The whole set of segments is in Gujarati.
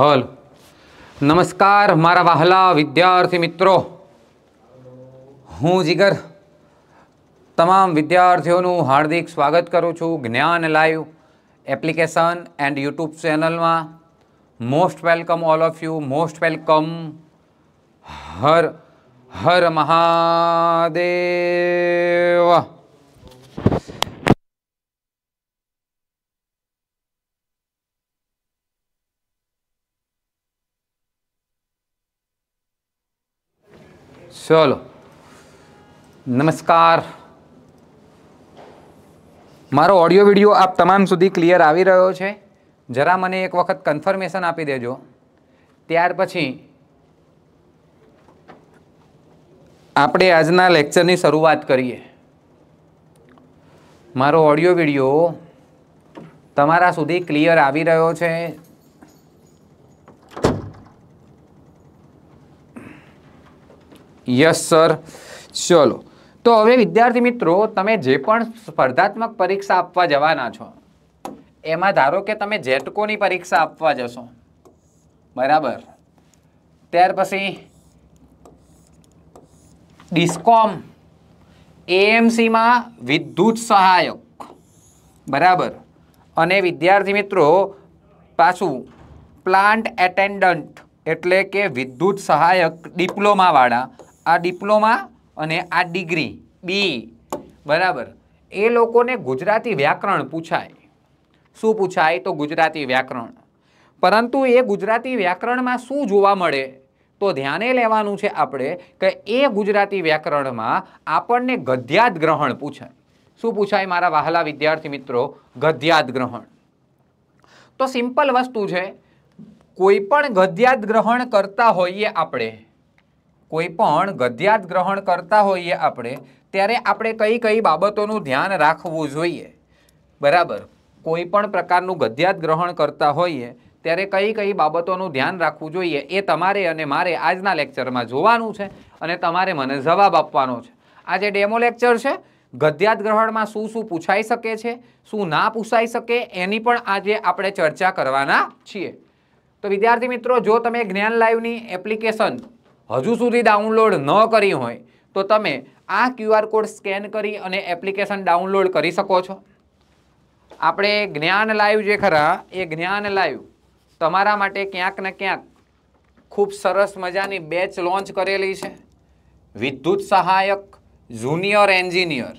હલ. નમસ્કાર, મારા વહાલા વિદ્યાર્થી મિત્રો. હું જીગર. તમામ વિદ્યાર્થીઓનું હાર્દિક સ્વાગત કરું છું Gyan live application and YouTube ચેનલમાં. Most welcome all of you, most welcome. Har Har Mahadev. ચલો. નમસ્કાર. મારો ઓડિયો વિડિયો આપ તમામ સુધી ક્લિયર આવી રહ્યો છે. જરા મને એક વખત કન્ફર્મેશન આપી દેજો. ત્યાર પછી આપણે આજના લેક્ચરની શરૂઆત કરીએ. મારો ઓડિયો વિડિયો તમારા સુધી ક્લિયર આવી રહ્યો છે. યસ સર ચલો. તો હવે, વિદ્યાર્થી મિત્રો, તમે જે પણ સ્પર્ધાત્મક પરીક્ષા આપવા જવાના છો, એમાં ધારો કે તમે જેટકોની પરીક્ષા આપવા જશો. બરાબર. ત્યાર પછી, ડિસ્કોમ, એએમસીમાં વિદ્યુત સહાયક. બરાબર. અને વિદ્યાર્થી મિત્રો, પાછું પ્લાન્ટ એટેન્ડન્ટ એટલે કે વિદ્યુત સહાયક ડિપ્લોમાવાળા આ ડિપ્લોમા અને આ ડિગ્રી. બી. બરાબર. એ લોકોને ગુજરાતી વ્યાકરણ પૂછાય. શું પૂછાય? તો ગુજરાતી વ્યાકરણ. પરંતુ એ ગુજરાતી વ્યાકરણમાં શું જોવા મળે? તો ધ્યાને લેવાનું છે આપણે કે એ ગુજરાતી વ્યાકરણમાં આપણને ગદ્યાદ ગ્રહણ પૂછાય. શું પૂછાય મારા વહાલા વિદ્યાર્થી મિત્રો? ગદ્યાદ ગ્રહણ. તો સિમ્પલ વસ્તુ છે. કોઈ પણ ગધ્યાદ ગ્રહણ કરતા હોઈએ આપણે કોઈ પણ ગદ્યાર્થ ગ્રહણ કરતા હોઈએ આપણે, ત્યારે આપણે કઈ કઈ બાબતોનું ધ્યાન રાખવું જોઈએ. બરાબર? કોઈ પણ પ્રકારનું ગદ્યાર્થ ગ્રહણ કરતા હોઈએ, ત્યારે કઈ કઈ બાબતોનું ધ્યાન રાખવું જોઈએ એ તમારે અને મારે આજના લેક્ચરમાં જોવાનું છે અને તમારે મને જવાબ આપવાનો છે. આ જે ડેમો લેક્ચર છે. ગદ્યાત ગ્રહણમાં શું શું પૂછાઈ શકે છે, શું ના પૂછાઈ શકે એની પણ આજે આપણે ચર્ચા કરવાના છીએ. તો વિદ્યાર્થી મિત્રો, જો તમે જ્ઞાન લાઈવની એપ્લિકેશન હજુ સુધી ડાઉનલોડ ન કરી હોય, તો તમે આ ક્યુઆર કોડ સ્કેન કરી અને એપ્લિકેશન ડાઉનલોડ કરી શકો છો. આપણે જ્ઞાન લાઈવ જે ખરા, એ જ્ઞાન લાઈવ તમારા માટે ક્યાંક ને ક્યાંક ખૂબ સરસ મજાની બેચ લોન્ચ કરેલી છે. વિદ્યુત સહાયક, જુનિયર એન્જિનિયર,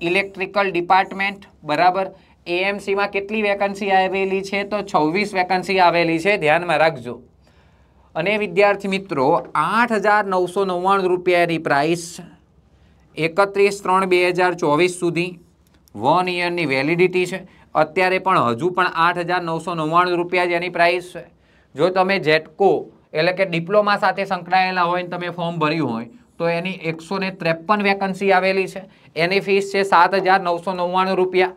ઇલેક્ટ્રિકલ ડિપાર્ટમેન્ટ, બરાબર? એએમસીમાં કેટલી વેકન્સી આવેલી છે? તો છવ્વીસ વેકન્સી આવેલી છે. ધ્યાનમાં રાખજો. અને વિદ્યાર્થી મિત્રો, આઠ હજાર નવસો નવ્વાણું રૂપિયાની પ્રાઇસ એકત્રીસ ત્રણ બે હજાર ચોવીસ સુધી વન ઇયરની વેલિડિટી છે. અત્યારે પણ હજુ પણ આઠ હજાર નવસો નવ્વાણું રૂપિયા જેની પ્રાઇસ છે. જો તમે જેટકો એટલે કે ડિપ્લોમા સાથે સંકળાયેલા હોય ને તમે ફોર્મ ભર્યું હોય, તો એની એકસો ને ત્રેપન વેકન્સી આવેલી છે. એની ફીસ છે સાત હજાર નવસો નવ્વાણું રૂપિયા.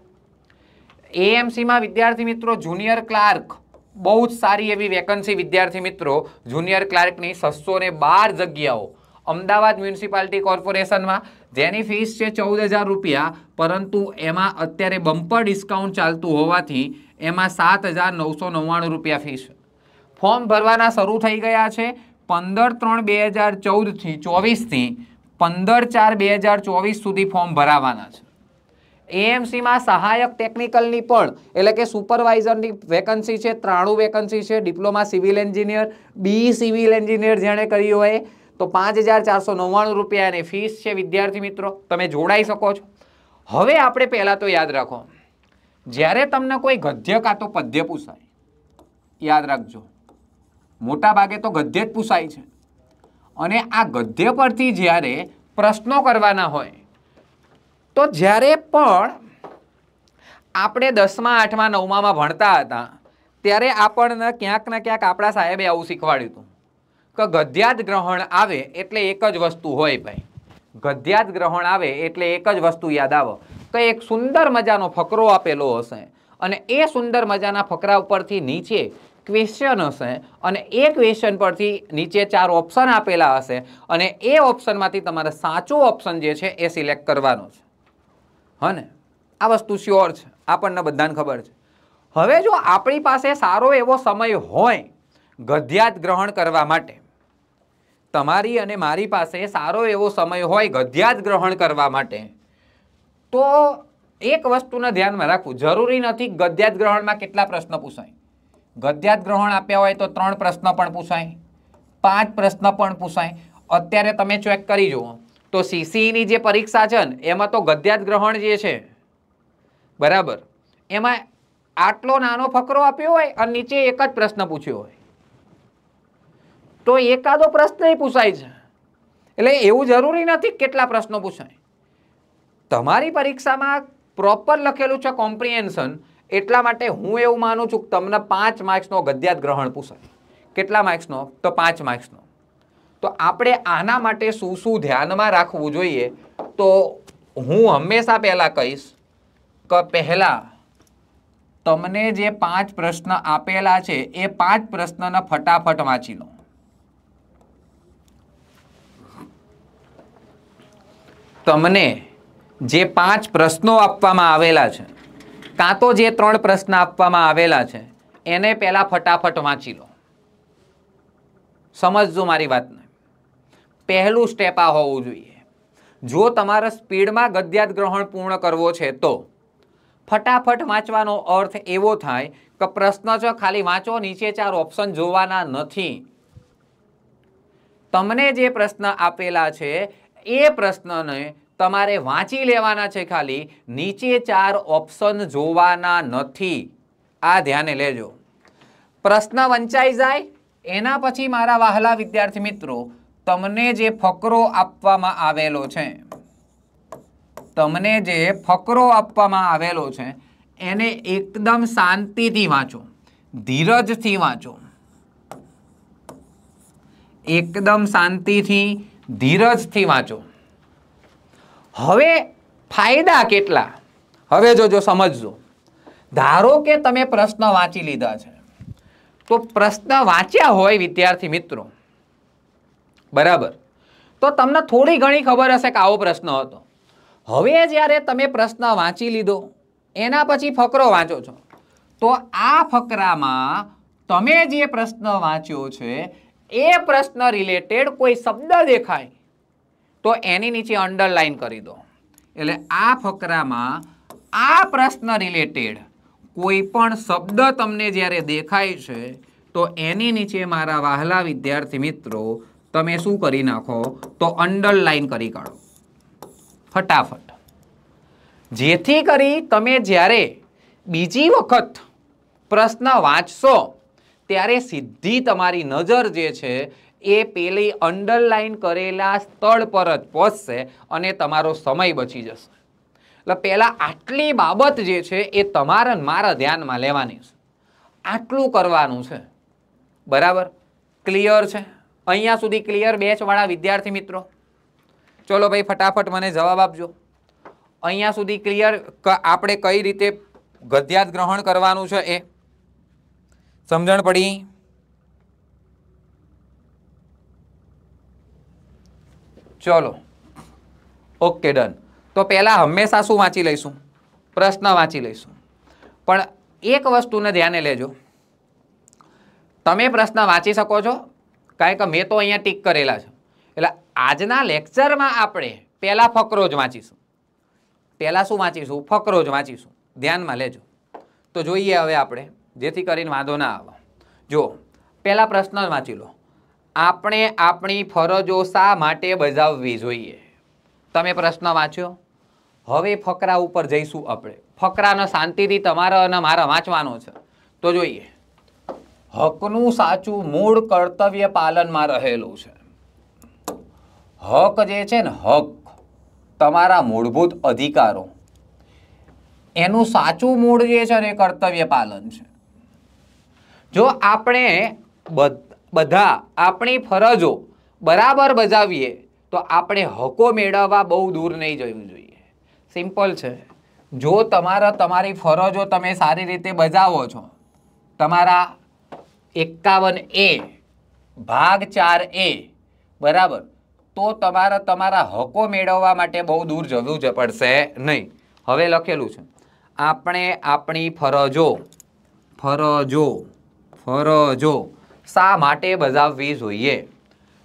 એએમસીમાં વિદ્યાર્થી મિત્રો જુનિયર ક્લાર્ક બહુ જ સારી એવી વેકન્સી વિદ્યાર્થી મિત્રો જુનિયર ક્લાર્કની છસો ને બાર જગ્યાઓ. અમદાવાદ મ્યુનિસિપાલિટી કોર્પોરેશનમાં જેની ફીસ છે ચૌદ હજાર રૂપિયા, પરંતુ એમાં અત્યારે બમ્પર ડિસ્કાઉન્ટ ચાલતું હોવાથી એમાં સાત હજાર નવસો નવ્વાણું રૂપિયા ફીસ ફોર્મ ભરવાના શરૂ થઈ ગયા છે પંદર ત્રણ બે હજાર ચૌદથી ચોવીસથી પંદર ચાર બે હજાર ચોવીસ સુધી ફોર્મ ભરાવાના છે. એએમસીમાં સહાયક ટેકનિકલની પણ, એટલે કે સુપરવાઇઝરની વેકન્સી છે, ત્રાણું વેકન્સી છે diploma civil engineer B civil engineer જેણે કરી હોય, તો પાંચ હજાર ચારસો નવ્વાણું રૂપિયાની ફીસ છે, વિદ્યાર્થી મિત્રો. તમે જોડાઈ શકો છો. હવે આપણે પહેલાં તો યાદ રાખો, જ્યારે તમને કોઈ ગદ્ય કાં તો પદ્ય પૂછાય, યાદ રાખજો. મોટા ભાગે તો ગદ્ય જ પૂછાય છે. અને આ ગદ્ય પરથી જ્યારે પ્રશ્નો કરવાના હોય તો જ્યારે પણ આપણે દસમા, આઠમા, નવમામાં ભણતા હતા, ત્યારે આપણને ક્યાંક ને ક્યાંક આપણા સાહેબે આવું શીખવાડ્યું હતું કે ગધ્યાદ ગ્રહણ આવે એટલે એક જ વસ્તુ હોય ભાઈ. ગધ્યાદ ગ્રહણ આવે એટલે એક જ વસ્તુ યાદ આવે. તો એક સુંદર મજાનો ફકરો આપેલો હશે અને એ સુંદર મજાના ફકરા ઉપરથી નીચે ક્વેશ્ચન હશે અને એ ક્વેશ્ચન પરથી નીચે ચાર ઓપ્શન આપેલા હશે અને એ ઓપ્શનમાંથી તમારે સાચો ઓપ્શન જે છે એ સિલેક્ટ કરવાનો છે. હા ને? આ વસ્તુ શ્યોર છે. આપણને બધાને ખબર છે. હવે જો આપણી પાસે સારો એવો સમય હોય ગદ્યાત ગ્રહણ કરવા માટે, તમારી અને મારી પાસે સારો એવો સમય હોય ગદ્યાત ગ્રહણ કરવા માટે, તો એક વસ્તુને ધ્યાનમાં રાખવું. જરૂરી નથી ગધ્યાત ગ્રહણમાં કેટલા પ્રશ્ન પૂછાય. ગધ્યાત ગ્રહણ આપ્યા હોય તો ત્રણ પ્રશ્ન પણ પૂછાય, પાંચ પ્રશ્ન પણ પૂછાય. અત્યારે તમે ચેક કરી જુઓ. તો સીસીઈની જે પરીક્ષા છે ને, એમાં તો ગદ્યાત ગ્રહણ જે છે, બરાબર, એમાં આટલો નાનો ફકરો આપ્યો હોય અને નીચે એક જ પ્રશ્ન પૂછ્યો હોય. તો એકાદો પ્રશ્ન પૂછાય છે. એટલે એવું જરૂરી નથી કેટલા પ્રશ્નો પૂછાય. તમારી પરીક્ષામાં પ્રોપર લખેલું છે કોમ્પ્રિહેન્શન, એટલા માટે હું એવું માનું છું કે તમને પાંચ માર્ક્સનો ગદ્યાત ગ્રહણ પૂછાય. કેટલા માર્ક્સનો? તો પાંચ માર્ક્સનો. તો આપણે આના માટે શું શું ધ્યાનમાં રાખવું જોઈએ? તો હું હંમેશા પહેલાં કહીશ કે પહેલાં તમને જે પાંચ પ્રશ્ન આપેલા છે, એ પાંચ પ્રશ્નના ફટાફટ વાંચી લો. તમને જે પાંચ પ્રશ્નો આપવામાં આવેલા છે, કાં તો જે ત્રણ પ્રશ્ન આપવામાં આવેલા છે, એને પહેલાં ફટાફટ વાંચી લો. સમજજો મારી વાતને. પહેલું સ્ટેપ આ હોવું જોઈએ. જો તમારે સ્પીડમાં ગદ્યાત ગ્રહણ પૂર્ણ કરવો છે તો ફટાફટ વાંચવાનો અર્થ એવો થાય કે પ્રશ્ન છે ખાલી વાંચો, નીચે ચાર ઓપ્શન જોવાના નથી. તમને જે પ્રશ્ન આપેલા છે, એ પ્રશ્નને તમારે વાંચી લેવાના છે ખાલી, નીચે ચાર ઓપ્શન જોવાના નથી. આ ધ્યાને લેજો. પ્રશ્ન વંચાઈ જાય, એના પછી મારા વહાલા વિદ્યાર્થી મિત્રો તમને જે ફકરો આપવામાં આવેલો છે, તમને જે ફકરો આપવામાં આવેલો છે, એને એકદમ શાંતિથી વાંચો, ધીરજથી વાંચો. એકદમ શાંતિથી, ધીરજથી વાંચો. હવે ફાયદા કેટલા? હવે જોજો સમજજો. ધારો કે તમે પ્રશ્ન વાંચી લીધા છે. તો પ્રશ્ન વાંચ્યા હોય વિદ્યાર્થી મિત્રો બરાબર. તો તમને થોડી ઘણી ખબર હશે કે આવો પ્રશ્ન હતો. હવે જ્યારે તમે પ્રશ્ન વાંચી લીધો, એના પછી ફકરો વાંચો છો. તો આ ફકરામાં તમે જે પ્રશ્ન વાંચ્યો છે, એ પ્રશ્ન રિલેટેડ કોઈ શબ્દ દેખાય. તો એની નીચે અંડરલાઈન કરી દો. એટલે આ ફકરામાં આ પ્રશ્ન રિલેટેડ કોઈ પણ શબ્દ તમને જ્યારે દેખાય છે, તો એની નીચે મારા વહાલા વિદ્યાર્થી મિત્રો તમે શું કરી નાખો, તો અંડરલાઈન કરી કાઢો. ફટાફટ. જેથી કરી તમે જ્યારે બીજી વખત પ્રશ્ન વાંચશો, ત્યારે સીધી તમારી નજર જે છે, એ પેલી અંડરલાઈન કરેલા સ્થળ પર જ પહોંચશે અને તમારો સમય બચી જશે. એટલે પહેલાં આટલી બાબત જે છે, એ તમારા મારા ધ્યાનમાં લેવાની છે. આટલું કરવાનું છે. બરાબર? ક્લિયર છે? અહીંયા સુધી ક્લિયર બેચવાળા વિદ્યાર્થી મિત્રો. ચલો ભાઈ ફટાફટ મને જવાબ આપજો. અહીંયા સુધી ક્લિયર આપણે કઈ રીતે ગદ્યાત ગ્રહણ કરવાનું છે એ? સમજણ પડી? ચલો. Okay, done. તો પહેલાં હંમેશા શું વાંચી લઈશું? પ્રશ્ન વાંચી લઈશું. પણ એક વસ્તુને ધ્યાને લેજો. તમે પ્રશ્ન વાંચી શકો છો કારણ કે મેં તો અહીંયા ટીક કરેલા છે. એટલે આજના લેક્ચરમાં આપણે પહેલાં ફકરો જ વાંચીશું. પહેલાં શું વાંચીશું? ફકરો જ વાંચીશું. ધ્યાનમાં લેજો. તો જોઈએ હવે આપણે, જેથી કરીને વાંધો ના આવે. જો પહેલાં પ્રશ્ન જ વાંચી લો. આપણે આપણી ફરજો શા માટે બજાવવી જોઈએ? તમે પ્રશ્ન વાંચ્યો? હવે ફકરા ઉપર જઈશું આપણે. ફકરાનો શાંતિથી તમારા અને મારા વાંચવાનો છે. તો જોઈએ. હકનું સાચું મૂળ કર્તવ્ય પાલનમાં રહેલું છે. હક જે છે ને, હક તમારા મૂળભૂત અધિકારો. એનું સાચું મૂળ જે છે ને, એ કર્તવ્ય પાલન છે. જો આપણે બધા આપણી ફરજો બરાબર બજાવીએ, તો આપણે હકો મેળવવા બહુ દૂર નહીં જવું જોઈએ. સિમ્પલ છે. જો તમારા, તમારી ફરજો તમે સારી રીતે બજાવો છો, તમારા એકાવન એ ભાગ ચાર એ, બરાબર? તો તમારા તમારા હકો મેળવવા માટે બહુ દૂર જવું જ પડશે નહીં. હવે લખેલું છે, આપણે આપણી ફરજો ફરજો ફરજો શા માટે બજાવવી જોઈએ?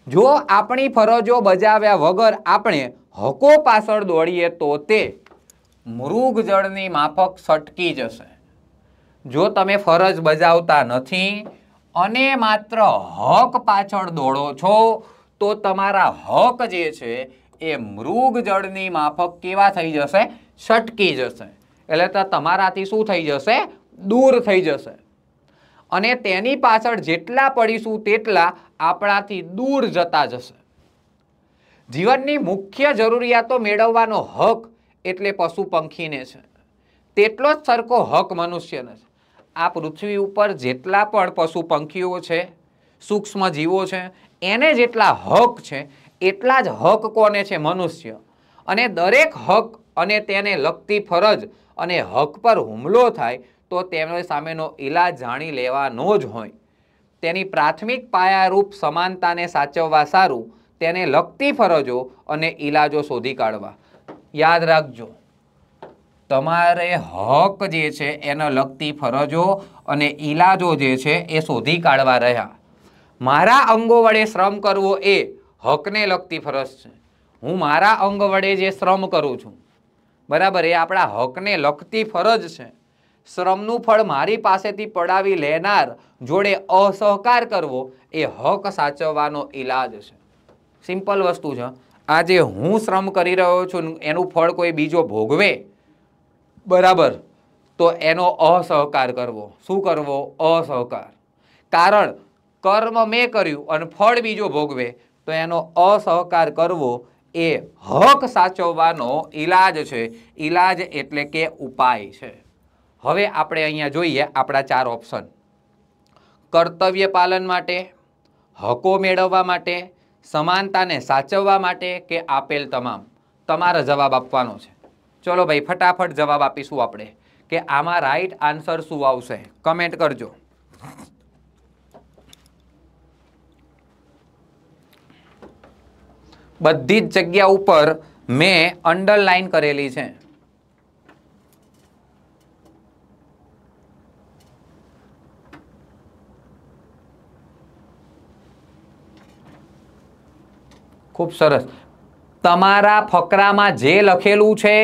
જો આપણી ફરજો બજાવ્યા વગર આપણે હકો પાછળ દોડીએ તો તે મૃગજળની માફક સટકી જશે. જો તમે ફરજ બજાવતા નથી અને માત્ર હક પાછળ દોડો છો, તો તમારા હક જે છે એ મૃગજળની માફક કેવા થઈ જશે? છટકી જશે. એટલે તો તમારાથી શું થઈ જશે? દૂર થઈ જશે. અને તેની પાછળ જેટલા પડીશું તેટલા આપણાથી દૂર જતા જશે. જીવનની મુખ્ય જરૂરિયાતો મેળવવાનો હક એટલે પશુ પંખીને છે. તેટલો જ સરખો હક મનુષ્યને છે. આ પૃથ્વી ઉપર જેટલા પણ પશુ પંખીઓ છે સૂક્ષ્મ જીવો છે, એને જેટલા હક છે, એટલા જ હક કોને છે? મનુષ્ય. અને દરેક હક અને તેને લગતી ફરજ અને હક પર હુમલો થાય તો તેનો સામેનો ઈલાજ જાણી લેવાનો જ હોય. તેની પ્રાથમિક પાયારૂપ સમાનતાને સાચવવા સારું, તેને લગતી ફરજો અને ઈલાજો શોધી કાઢવા. યાદ રાખજો. તમારે હક જે છે એને લગતી ફરજો અને ઈલાજો જે છે એ શોધી કાઢવા રહ્યા. મારા અંગો વડે શ્રમ કરવો એ હકને લગતી ફરજ છે. હું મારા અંગ વડે જે શ્રમ કરું છું, બરાબર, એ આપણા હકને લગતી ફરજ છે. શ્રમનું ફળ મારી પાસેથી પડાવી લેનાર જોડે અસહકાર કરવો એ હક સાચવવાનો ઈલાજ છે. સિમ્પલ વસ્તુ છે. આજે હું શ્રમ કરી રહ્યો છું, એનું ફળ કોઈ બીજો ભોગવે બરાબર. તો એનો અસહકાર કરવો. શું કરવો? અસહકાર. કારણ કર્મ મેં કર્યું અને ફળ બીજો ભોગવે, તો એનો અસહકાર કરવો એ હક સાચવવાનો ઈલાજ છે. ઈલાજ એટલે કે ઉપાય છે. હવે આપણે અહીંયા જોઈએ આપણા ચાર ઓપ્શન. કર્તવ્ય પાલન માટે, હકો મેળવવા માટે, સમાનતાને સાચવવા માટે કે આપેલ તમામ? તમારા જવાબ આપવાનો છે. ચલો ભાઈ, ફટાફટ જવાબ આપીશું આપણે કે આમાં રાઈટ આન્સર શું આવશે? કમેન્ટ કરજો. બધી જ જગ્યા ઉપર મેં અંડરલાઈન કરેલી છે. ખૂબ સરસ. તમારા ફકરામાં જે લખેલું છે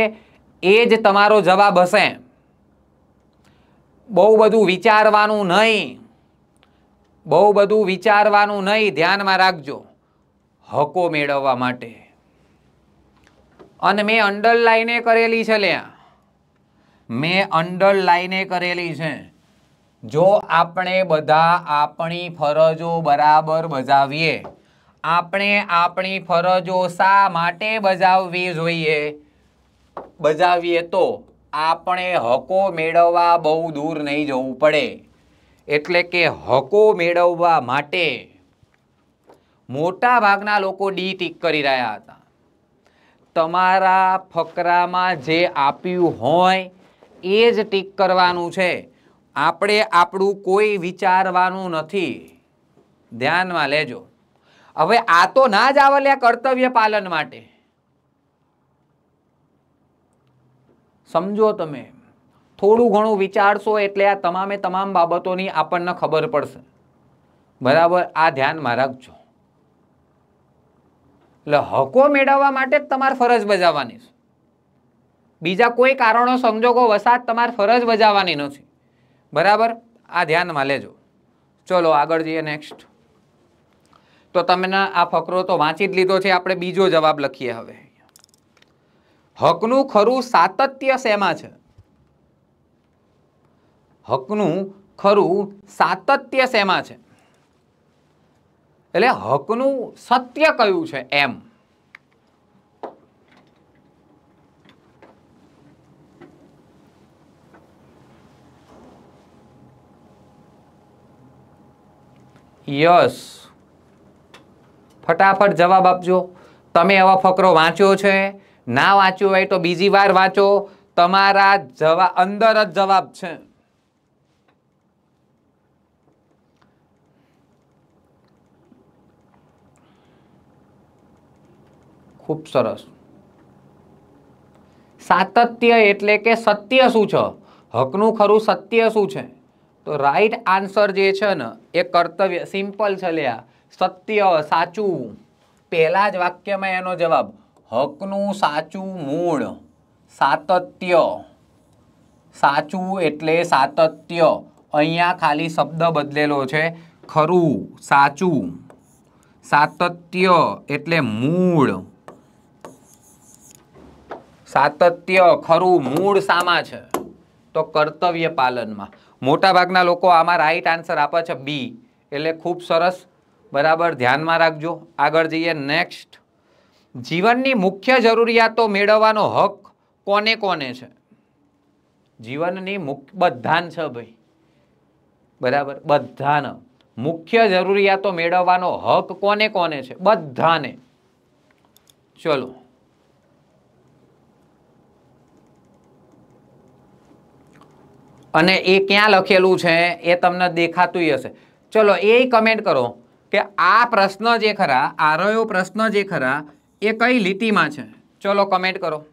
એ જ તમારો જવાબ હશે. બહુ બધું વિચારવાનું નહીં. બહુ બધું વિચારવાનું નહીં. ધ્યાનમાં રાખજો. હકો મેળવવા માટે. અને મેં અંડરલાઈને કરેલી છે લ્યા. મેં અંડરલાઈને કરેલી છે. જો આપણે બધા આપણી ફરજો બરાબર બજાવીએ, આપણે આપણી ફરજો શા માટે બજાવવી જોઈએ? બજાવીએ તો આપણે હકો મેળવવા બહુ દૂર નહીં જવું પડે. એટલે કે હકો મેળવવા માટે મોટા ભાગના લોકો ડી ટીક કરી રહ્યા હતા. તમારા ફકરામાં જે આપ્યું હોય એ જ ટીક કરવાનું છે. આપણે આપણું કોઈ વિચારવાનું નથી. ધ્યાનમાં લેજો. હવે આ તો ના જ આવલ્યા કર્તવ્ય પાલન માટે. સમજો તમે. થોડું ઘણું વિચારશો એટલે આ તમામે તમામ બાબતોની આપણને ખબર પડશે. બરાબર? આ ધ્યાનમાં રાખજો. એટલે હકો મેળવવા માટે જ તમારે ફરજ બજાવવાની છે. બીજા કોઈ કારણો સંજોગો વસાત તમારે ફરજ બજાવવાની નથી. બરાબર? આ ધ્યાનમાં લેજો. ચલો આગળ જઈએ નેક્સ્ટ તો તમને આ ફકરો તો વાંચી જ લીધો છે, આપણે બીજો જવાબ લખીએ હવે. હકનું ખરું સાતત્ય શેમાં છે? હકનું ખરું સાતત્ય શેમાં છે? એટલે હકનું સત્ય કયું છે એમ? યસ. ફટાફટ જવાબ આપજો. તમે આવા ફકરો વાંચ્યો છે? ના વાંચ્યું હોય તો બીજી વાર વાંચો. તમારા જવા, અંદર જ જવાબ છે. ખૂબ સરસ. સાતત્ય એટલે કે સત્ય શું છે? હકનું ખરું સત્ય શું છે? તો રાઈટ આન્સર જે છે ને, એ કર્તવ્ય સિમ્પલ છે લ્યા. સત્ય સાચું. પહેલા જ વાક્યમાં એનો જવાબ હકનું સાચું મૂળ સાતત્ય. સાચું એટલે સાતત્ય. અહીંયા ખાલી શબ્દ બદલેલો છે. ખરું, સાચું. સાતત્ય એટલે મૂળ. સાતત્ય, ખરું, મૂળ સામા છે? તો કર્તવ્ય પાલનમાં. મોટાભાગના લોકો આમાં રાઈટ આન્સર આપે છે બી એટલે ખૂબ સરસ. બરાબર, ધ્યાનમાં રાખજો. આગળ જઈએ નેક્સ્ટ જીવનની મુખ્ય જરૂરિયાતો મેળવવાનો હક કોને કોને છે? જીવનની મુખ્ય બધાન છે ભાઈ. બરાબર? બધાને. મુખ્ય જરૂરિયાતો મેળવવાનો હક કોને કોને છે? બધાને. ચલો. અને એ ક્યાં લખેલું છે? એ તમને દેખાતું હશે. ચલો, એ કમેન્ટ કરો કે આ પ્રશ્ન જે ખરા આરોયો પ્રશ્ન જે ખરા એ કઈ લીટીમાં છે? ચલો કમેન્ટ કરો.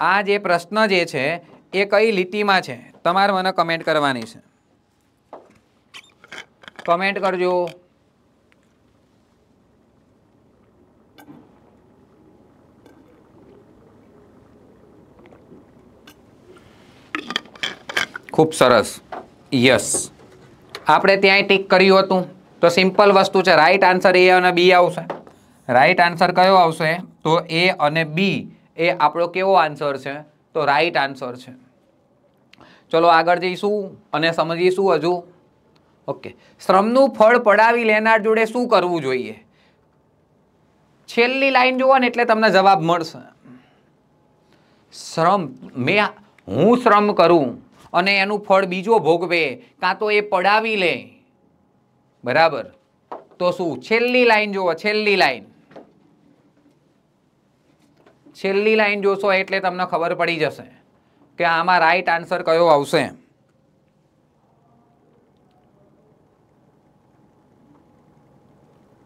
આ જે પ્રશ્ન જે છે, એ કઈ લીટીમાં છે? તમારે મને કમેન્ટ કરવાની છે. કમેન્ટ કરજો. ખૂબ સરસ. યસ આપણે ત્યાંય ટીક કર્યું હતું. તો સિમ્પલ વસ્તુ છે. રાઈટ આન્સર એ અને બી આવશે. રાઈટ આન્સર કયો આવશે? તો એ અને બી એ આપણો કેવો આન્સર છે? તો રાઈટ આન્સર છે. ચલો આગળ જઈશું અને સમજીશું હજુ. ઓકે શ્રમનું ફળ પડાવી લેનાર જોડે શું કરવું જોઈએ? છેલ્લી લાઈન જુઓ ને એટલે તમને જવાબ મળશે. શ્રમ, મેં હું શ્રમ કરું અને એનું ફળ બીજો ભોગવે, કાં તો એ પડાવી લે. બરાબર? તો શું? છેલ્લી લાઈન જુઓ છેલ્લી લાઈન. છેલ્લી લાઈન જોશો એટલે તમને ખબર પડી જશે કે આમાં રાઈટ આન્સર કયો આવશે.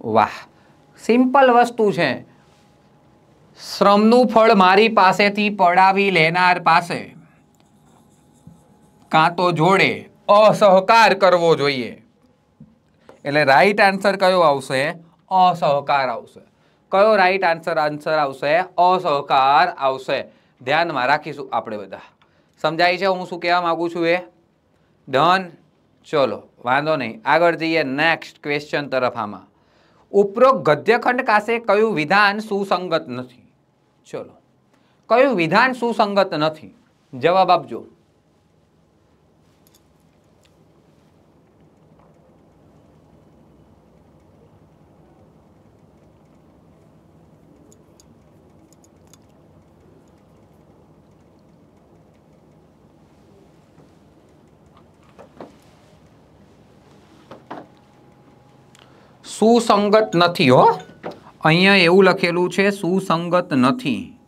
વાહ સિમ્પલ વસ્તુ છે. શ્રમનું ફળ મારી પાસેથી પડાવી લેનાર પાસે. કાં તો જોડે અસહકાર કરવો જોઈએ. એટલે રાઈટ આન્સર કયો આવશે? અસહકાર આવશે. કયો રાઈટ આન્સર આન્સર આવશે? અસહકાર આવશે. ધ્યાનમાં રાખીશું આપણે બધા. સમજાય છે હું શું કહેવા માગું છું એ? ડન ચલો, વાંધો નહીં. આગળ જઈએ નેક્સ્ટ ક્વેશ્ચન તરફ આમાં. ઉપરોક્ત ગદ્યખંડ પાસે કયું વિધાન સુસંગત નથી? ચલો. કયું વિધાન સુસંગત નથી? જવાબ આપજો. સુસંગત નથી હો. અહીંયા એવું લખેલું છે, સુસંગત નથી.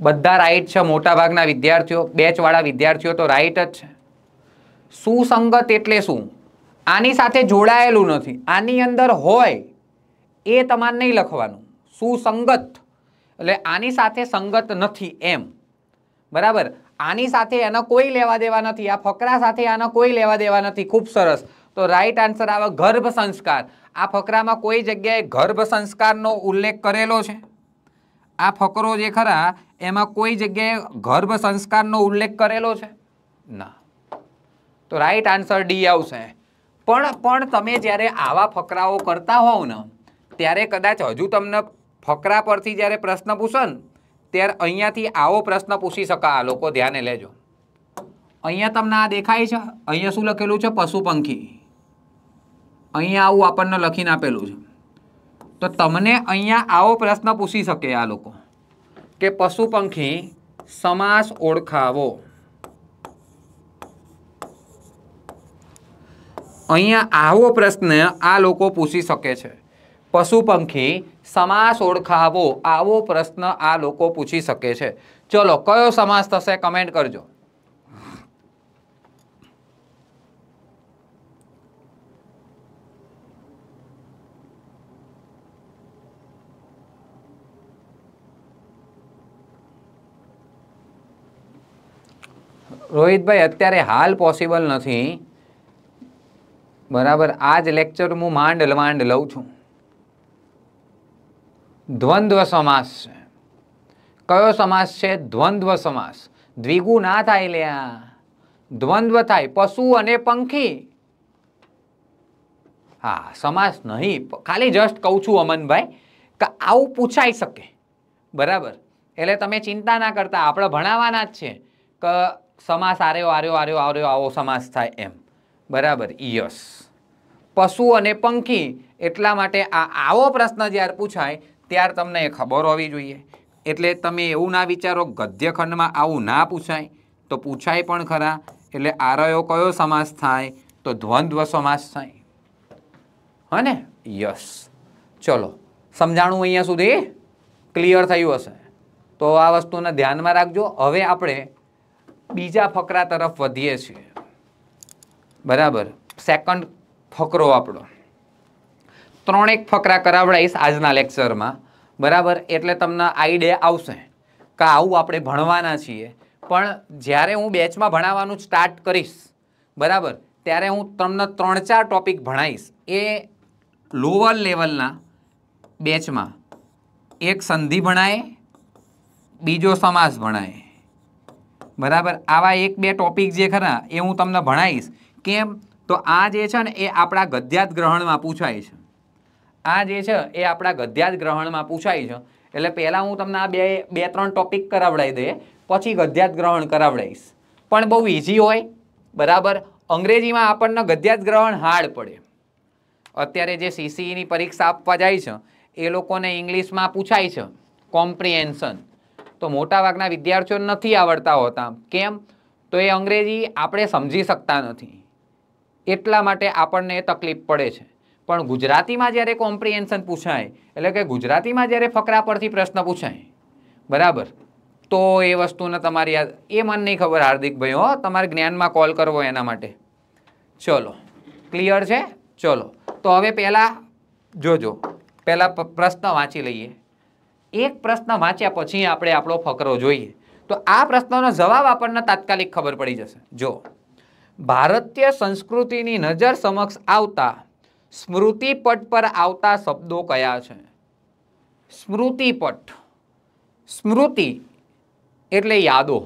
બધા રાઈટ છે, મોટાભાગના વિદ્યાર્થીઓ બેચવાળા વિદ્યાર્થીઓ તો રાઈટ જ છે. સુસંગત એટલે શું? આની સાથે જોડાયેલું નથી. આની અંદર હોય એ તમારે નહીં લખવાનું. સુસંગત. એટલે આની સાથે સંગત નથી એમ. બરાબર? આની સાથે એનો કોઈ લેવા દેવા નથી, આ ફકરા સાથે આનો કોઈ લેવા દેવા નથી. ખૂબ સરસ. તો રાઈટ આન્સર આવે ગર્ભ સંસ્કાર. આ ફકરામાં કોઈ જગ્યાએ ગર્ભ સંસ્કારનો ઉલ્લેખ કરેલો છે? આ ફકરો જે ખરા, એમાં કોઈ જગ્યાએ ગર્ભ સંસ્કારનો ઉલ્લેખ કરેલો છે? ના. તો રાઈટ આન્સર ડી આવશે. પણ પણ તમે જ્યારે આવા ફકરાઓ કરતા હોવ ને, ત્યારે કદાચ હજુ તમને ફકરા પરથી જ્યારે પ્રશ્ન પૂછો ને ત્યારે અહીંયાથી આવો પ્રશ્ન પૂછી શકા આ લોકો ધ્યાને લેજો. અહીંયા તમને આ દેખાય છે. અહીંયા શું લખેલું છે? પશુ પંખી. અહીંયા આવું આપણને લખીને આપેલું છે. તો તમને અહીંયા આવો પ્રશ્ન પૂછી શકે આ લોકો. કે પશુ પંખી સમાસ ઓળખાવો. અહીંયા આવો પ્રશ્ન આ લોકો પૂછી શકે છે. પશુ પંખી સમાસ ઓળખાવો આવો પ્રશ્ન આ લોકો પૂછી શકે છે. ચલો, કયો સમાસ થશે કમેન્ટ કરજો. રોહિતભાઈ, અત્યારે હાલ પોસિબલ નથી. બરાબર આ જ લેક્ચર હું માંડ માંડ લઉં છું. દ્વંદ્વ સમાસ છે. કયો સમાસ છે? દ્વંદ્વ સમાસ. દ્વિગુ ના થાય લ્યા. દ્વંદ્વ થાય. પશુ અને પંખી. હા, સમાસ નહીં. ખાલી જસ્ટ કહું છું અમનભાઈ, કે આવું પૂછાઈ શકે. બરાબર? એટલે તમે ચિંતા ના કરતા. આપણે ભણાવવાના જ છે કે સમાસ આર્યો આર્યો આર્યો આર્યો, આવો સમાસ થાય એમ. બરાબર? યસ. પશુ અને પંખી. એટલા માટે આ આવો પ્રશ્ન જ્યારે પૂછાય ત્યારે તમને એ ખબર હોવી જોઈએ. એટલે તમે એવું ના વિચારો ગદ્યખંડમાં આવું ના પૂછાય. તો પૂછાય પણ ખરા. એટલે આરયો કયો સમાસ થાય? તો દ્વંદ્વ સમાસ થાય. હને? યસ. ચલો. સમજાણું અહીંયા સુધી? ક્લિયર થયું હશે. તો આ વસ્તુને ધ્યાનમાં રાખજો. હવે આપણે બીજા ફકરા તરફ વધીએ છીએ. બરાબર? સેકન્ડ ફકરો આપણો. ત્રણેક ફકરા કરાવડાવીશ આજના લેક્ચરમાં બરાબર? એટલે તમને આઈડિયા આવશે કે આવું આપણે ભણવાના છીએ. પણ જ્યારે હું બેચમાં ભણાવવાનું સ્ટાર્ટ કરીશ, બરાબર? ત્યારે હું તમને ત્રણ ચાર ટોપિક ભણાવીશ એ લોઅર લેવલના બેચમાં એક સંધિ ભણાય, બીજો સમાસ ભણાય. બરાબર? આવા એક બે ટોપિક જે ખરા, એ હું તમને ભણાવીશ કેમ? તો આ જે છે ને, એ આપણા ગદ્યાત ગ્રહણમાં પૂછાય છે. આ જે છે, એ આપણા ગદ્યાત ગ્રહણમાં પૂછાય છે. એટલે પહેલાં હું તમને આ બે બે, ત્રણ ટોપિક કરાવડાવી દઈએ, પછી ગધ્યાજ ગ્રહણ કરાવડાવીશ. પણ બહુ ઇઝી હોય, બરાબર? અંગ્રેજીમાં આપણને ગધ્યાજ ગ્રહણ હાર્ડ પડે. અત્યારે જે સીસીઈની પરીક્ષા આપવા જાય છે, એ લોકોને ઇંગ્લિશમાં પૂછાય છે કોમ્પ્રિહેન્શન તો મોટાભાગના વિદ્યાર્થીઓ નથી આવડતા હોતા. કેમ? તો એ અંગ્રેજી આપણે સમજી શકતા નથી. એટલા માટે આપણને એ તકલીફ પડે છે. પણ ગુજરાતીમાં જ્યારે કોમ્પ્રિહેન્શન પૂછાય, એટલે કે ગુજરાતીમાં જ્યારે ફકરા પરથી પ્રશ્ન પૂછાય, બરાબર? તો એ વસ્તુને તમારી યાદ એ મને નહીં ખબર હાર્દિકભાઈ હો, તમારે જ્ઞાનમાં કોલ કરવો એના માટે. ચલો ક્લિયર છે? ચલો, તો હવે પહેલાં જોજો, પહેલાં પ્રશ્ન વાંચી લઈએ. એક પ્રશ્ન વાંચ્યા પછી આપણે આપણો ફકરો જોઈએ. તો આ પ્રશ્નનો જવાબ આપણને તાત્કાલિક ખબર પડી જશે. જો, ભારતીય સંસ્કૃતિની નજર સમક્ષ આવતા સ્મૃતિપટ પર આવતા શબ્દો કયા છે? સ્મૃતિપટ. સ્મૃતિ એટલે યાદો.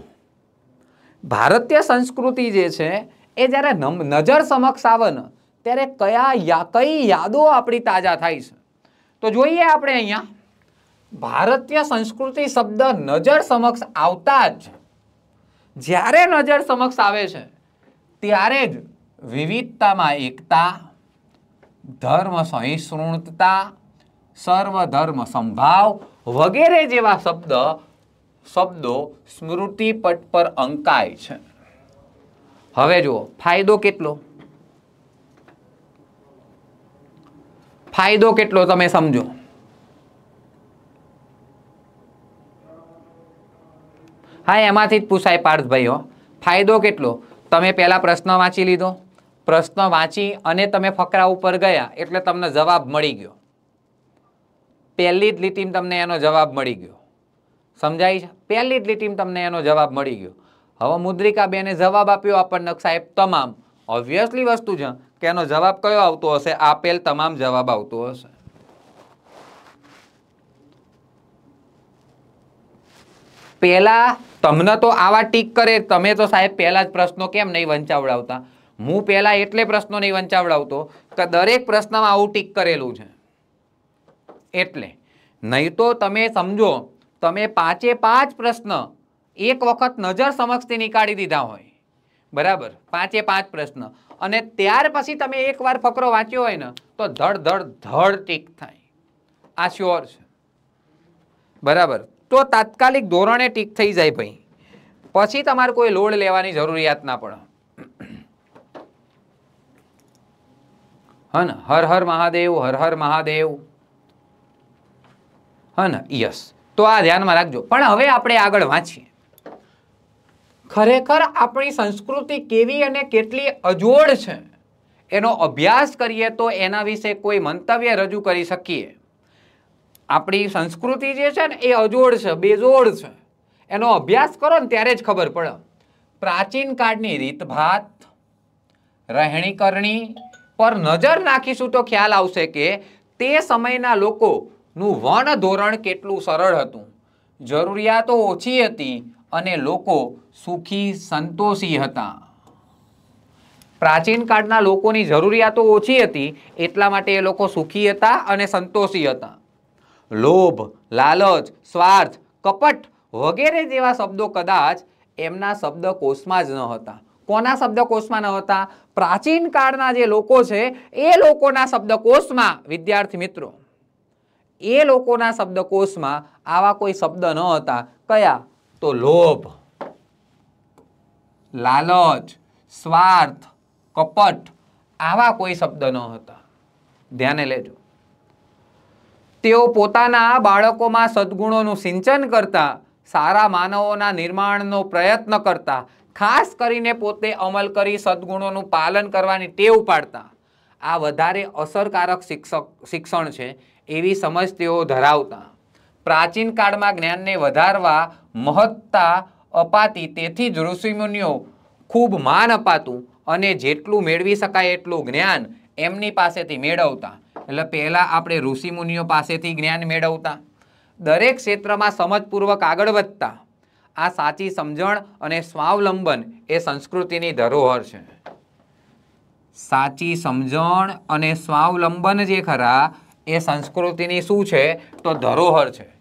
ભારતીય સંસ્કૃતિ જે છે, એ જ્યારે નજર સમક્ષ આવે ને, ત્યારે કયા કઈ યાદો આપણી તાજા થાય છે? તો જોઈએ આપણે અહીંયા. ભારતીય સંસ્કૃતિ શબ્દ નજર સમક્ષ આવતા જ, જ્યારે નજર સમક્ષ આવે છે, ત્યારે જ વિવિધતામાં એકતા ધર્મ સહિષ્ણુતા સર્વધર્મ સંભાવ વગેરે જેવા શબ્દ, શબ્દો સ્મૃતિપટ પર અંકાય છે. હવે જુઓ, ફાયદો કેટલો? ફાયદો કેટલો તમે સમજો? હા, એમાંથી જ પૂછાય પાર્થભાઈ હો. ફાયદો કેટલો? તમે પહેલા પ્રશ્ન વાંચી લીધો. પ્રશ્ન વાંચી અને તમે ફકરા ઉપર ગયા એટલે તમને જવાબ મળી ગયો. પહેલી જ લીટીમ તમને એનો જવાબ મળી ગયો. સમજાય છે? પહેલી જ લીટીમ તમને એનો જવાબ મળી ગયો. હવે મુદ્રિકા બેને જવાબ આપ્યો આપણને સાહેબ તમામ. ઓબ્વિયસલી વસ્તુ છે કે એનો જવાબ કયો આવતો હશે? આપેલ તમામ જવાબ આવતો હશે. પહેલા, તમને તો આવા ટીક કરે. તમે તો સાહેબ પહેલા જ પ્રશ્નો કેમ નહીં વંચાવડાવતા? હું પહેલા એટલે પ્રશ્નો નહીં વંચાવડાવતો કે દરેક પ્રશ્નમાં આવું ટીક કરેલું છે. એટલે નહીં તો તમે સમજો, તમે પાંચે પાંચ પ્રશ્ન એક વખત નજર સમક્ષથી નીકાળી દીધા હોય. બરાબર? પાંચે પાંચ પ્રશ્ન. અને ત્યાર પછી તમે એકવાર ફકરો વાંચ્યો હોય ને, તો ધડ ધડ ધડ ટીક થાય. આ શ્યોર છે. બરાબર? તો તાત્કાલિક ધોરણે ટીક થઈ જાય ભાઈ. પછી તમારે કોઈ લોડ લેવાની જરૂરિયાત ના પડે. હન, હર હર મહાદેવ, હર હર મહાદેવ. હન, યસ. તો આ ધ્યાનમાં રાખજો. પણ હવે આપણે આગળ વાંચીએ. ખરેખર આપણી સંસ્કૃતિ કેવી અને કેટલી અજોડ છે? એનો અભ્યાસ કરીએ તો એના વિશે કોઈ મંતવ્ય રજૂ કરી શકીએ. આપણી સંસ્કૃતિ જે છે ને, એ અજોડ છે, બેજોડ છે. એનો અભ્યાસ કરો ને ત્યારે જ ખબર પડે. પ્રાચીન કાળની રીતભાત, રહેણી કરણી પર નજર નાખીશું તો ખ્યાલ આવશે કે તે સમયના લોકોનું વન ધોરણ કેટલું સરળ હતું. જરૂરિયાતો ઓછી હતી અને લોકો સુખી, સંતોષી હતા. પ્રાચીન કાળના લોકોની જરૂરિયાતો ઓછી હતી, એટલા માટે એ લોકો સુખી હતા અને સંતોષી હતા. લોભ, લાલચ, સ્વાર્થ, કપટ વગેરે જેવા શબ્દો કદાચ એમના શબ્દકોશમાં જ ન હતા. કોના શબ્દકોશમાં ન હતા? પ્રાચીન કાળના જે લોકો છે, એ લોકોના શબ્દકોશમાં, વિદ્યાર્થી મિત્રો, એ લોકોના શબ્દકોશમાં આવા કોઈ શબ્દ ન હતા. કયા? તો લોભ, લાલચ, સ્વાર્થ, કપટ, આવા કોઈ શબ્દ ન હતા. ધ્યાને લેજો. તેઓ પોતાના બાળકોમાં સદગુણોનું સિંચન કરતા, સારા માનવોના નિર્માણનો પ્રયત્ન કરતા ખાસ કરીને પોતે અમલ કરી સદગુણોનું પાલન કરવાની ટેવ પાડતા. આ વધારે અસરકારક શિક્ષક, શિક્ષણ છે એવી સમજ તેઓ ધરાવતા. પ્રાચીન કાળમાં જ્ઞાનને વધારવા મહત્તા અપાતી તેથી જ ઋષિમુનિઓ ખૂબ માન અપાતું અને જેટલું મેળવી શકાય એટલું જ્ઞાન એમની પાસેથી મેળવતા. એટલે પહેલાં આપણે ઋષિમુનિઓ પાસેથી જ્ઞાન મેળવતા. દરેક ક્ષેત્રમાં સમજપૂર્વક આગળ વધતા. આ સાચી સમજણ અને સ્વાવલંબન એ સંસ્કૃતિની ધરોહર છે. સાચી સમજણ અને સ્વાવલંબન જે ખરા એ સંસ્કૃતિની શું છે? તો ધરોહર છે.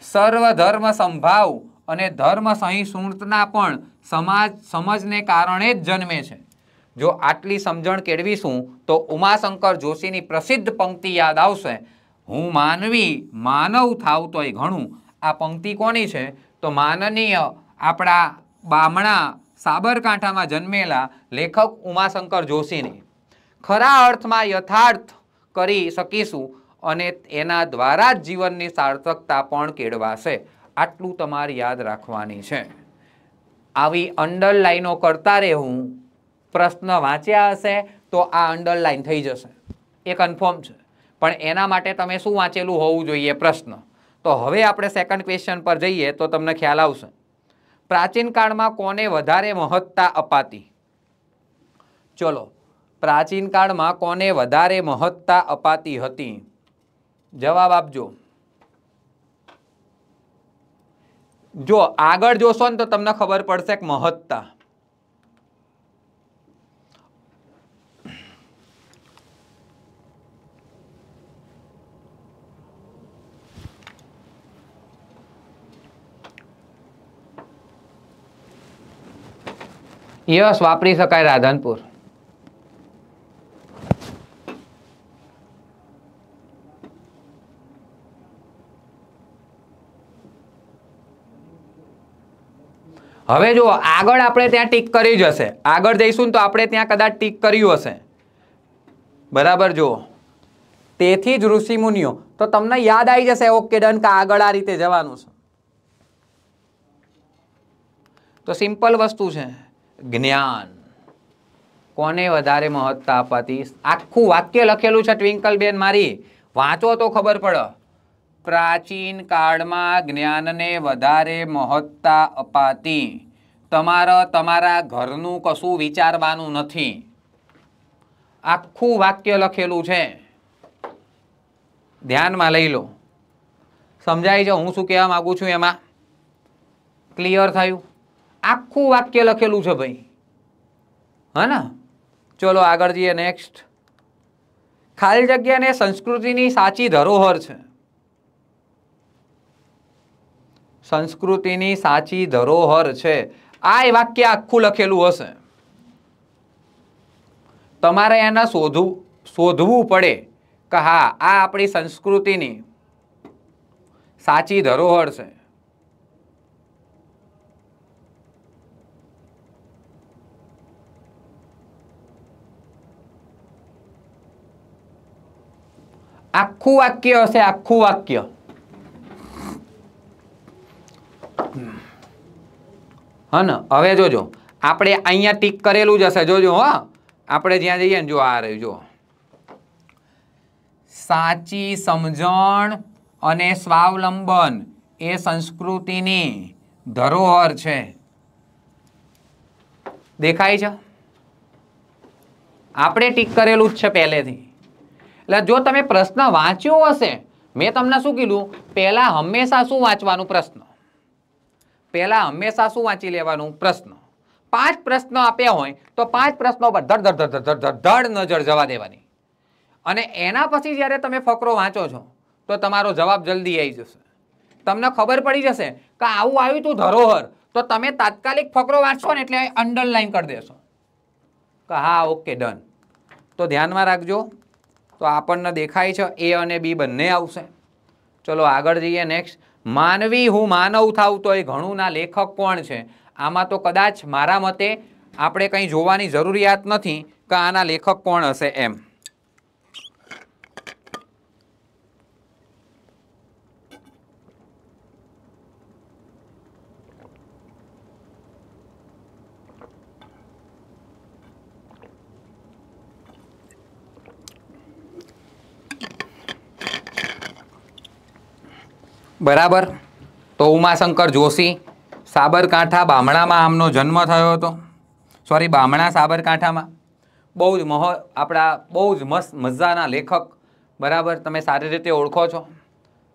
સર્વ ધર્મ સંભાવ અને ધર્મ સહિષ્ણુતા પણ સમાજ, સમજને કારણે જ જન્મે છે. જો આટલી સમજણ કેળવીશું, તો ઉમાશંકર જોશીની પ્રસિદ્ધ પંક્તિ યાદ આવશે. હું માનવી, માનવ થાવ તોય ઘણું. આ પંક્તિ કોની છે? તો માનનીય આપણા બામણા સાબરકાંઠામાં જન્મેલા લેખક ઉમાશંકર જોશીની ખરા અર્થમાં યથાર્થ કરી શકીશું અને એના દ્વારા જ જીવનની સાર્થકતા પણ કેળવાશે. આટલું તમારે યાદ રાખવાની છે. આવી અંડરલાઈનો કરતા રહેવું પ્રશ્ન વાંચ્યા હશે તો આ અંડરલાઈન થઈ જશે. એ કન્ફર્મ છે. પણ એના માટે તમે શું વાંચેલું હોવું જોઈએ પ્રશ્ન? તો હવે આપણે સેકન્ડ ક્વેશ્ચન પર જઈએ તો તમને ખ્યાલ આવશે. પ્રાચીન કાળમાં કોને વધારે મહત્તા અપાતી? ચલો, પ્રાચીન કાળમાં કોને વધારે મહત્તા અપાતી હતી? જવાબ આપજો. જો આગળ જોશો ને તો તમને ખબર પડશે કે મહત્તા. યસ, વાપરી શકાય રાધનપુર. હવે જો આગળ આપણે ત્યાં ટીક કરી જશે આગળ જઈશું તો આપણે ત્યાં કદાચ ટીક કર્યું હશે. બરાબર જુઓ. તેથી જ ઋષિ મુનિઓ, તો તમને યાદ આવી જશે, ઓકે, ડન, કે આગળ આ રીતે જવાનું છે. તો સિમ્પલ વસ્તુ છે. જ્ઞાન. કોને વધારે મહત્તા અપાતી આખું વાક્ય લખેલું છે ટ્વિંકલબેન મારી. વાંચો તો ખબર પડે. પ્રાચીન કાળમાં જ્ઞાનને વધારે મહત્તા અપાતી. તમારા તમારા ઘરનું કશું વિચારવાનું નથી. આખું વાક્ય લખેલું છે. ધ્યાનમાં લઈ લો. સમજાય છે હું શું કહેવા માગું છું એમાં? ક્લિયર થયું? આખું વાક્ય લખેલું છે ભાઈ. હા ને ચલો આગળ જઈએ નેક્સ્ટ ખાલી જગ્યાને સંસ્કૃતિની સાચી ધરોહર છે. સંસ્કૃતિની સાચી ધરોહર છે. આ એ વાક્ય આખું લખેલું હશે. તમારે એને શોધવું શોધવું પડે કે હા, આ આપણી સંસ્કૃતિની સાચી ધરોહર છે. આખું વાક્ય હશે આખું વાક્ય હા હવે જોજો. આપણે અહીંયા ટીક કરેલું જ હશે. જોજો, હા. આપણે જ્યાં જઈએ ને, જો આ રહ્યું, જો. સાચી સમજણ અને સ્વાવલંબન એ સંસ્કૃતિની ધરોહર છે. દેખાય છે? આપણે ટીક કરેલું જ છે પહેલેથી. એટલે જો તમે પ્રશ્ન વાંચ્યો હશે, મેં તમને શું કીધું? પહેલાં હંમેશા શું વાંચવાનું પ્રશ્ન? પહેલાં હંમેશા શું વાંચી લેવાનું પ્રશ્ન? પાંચ પ્રશ્નો આપ્યા હોય, તો પાંચ પ્રશ્નો પર ધડ ધડ ધડ ધડ ધડ ધડ નજર જવા દેવાની. અને એના પછી જ્યારે તમે ફકરો વાંચો છો, તો તમારો જવાબ જલ્દી આવી જશે. તમને ખબર પડી જશે કે આવું આવ્યું તું ધરોહર, તો તમે તાત્કાલિક ફકરો વાંચશો ને એટલે અંડરલાઈન કરી દેશો. કે હા, ઓકે, ડન. તો ધ્યાનમાં રાખજો. તો આપણને દેખાય છે એ અને બી બંને આવશે. ચલો આગળ જઈએ નેક્સ્ટ માનવી હું માનવ થાવ તો એ ઘણુંના લેખક કોણ છે? આમાં તો કદાચ મારા મતે આપણે કંઈ જોવાની જરૂરિયાત નથી કે આના લેખક કોણ હશે એમ. બરાબર? તો ઉમાશંકર જોશી, સાબરકાંઠા બામણામાં આમનો જન્મ થયો હતો. સોરી બામણા, સાબરકાંઠામાં. બહુ જ મહો, આપણા બહુ જ મસ્ત મજાના લેખક. બરાબર? તમે સારી રીતે ઓળખો છો.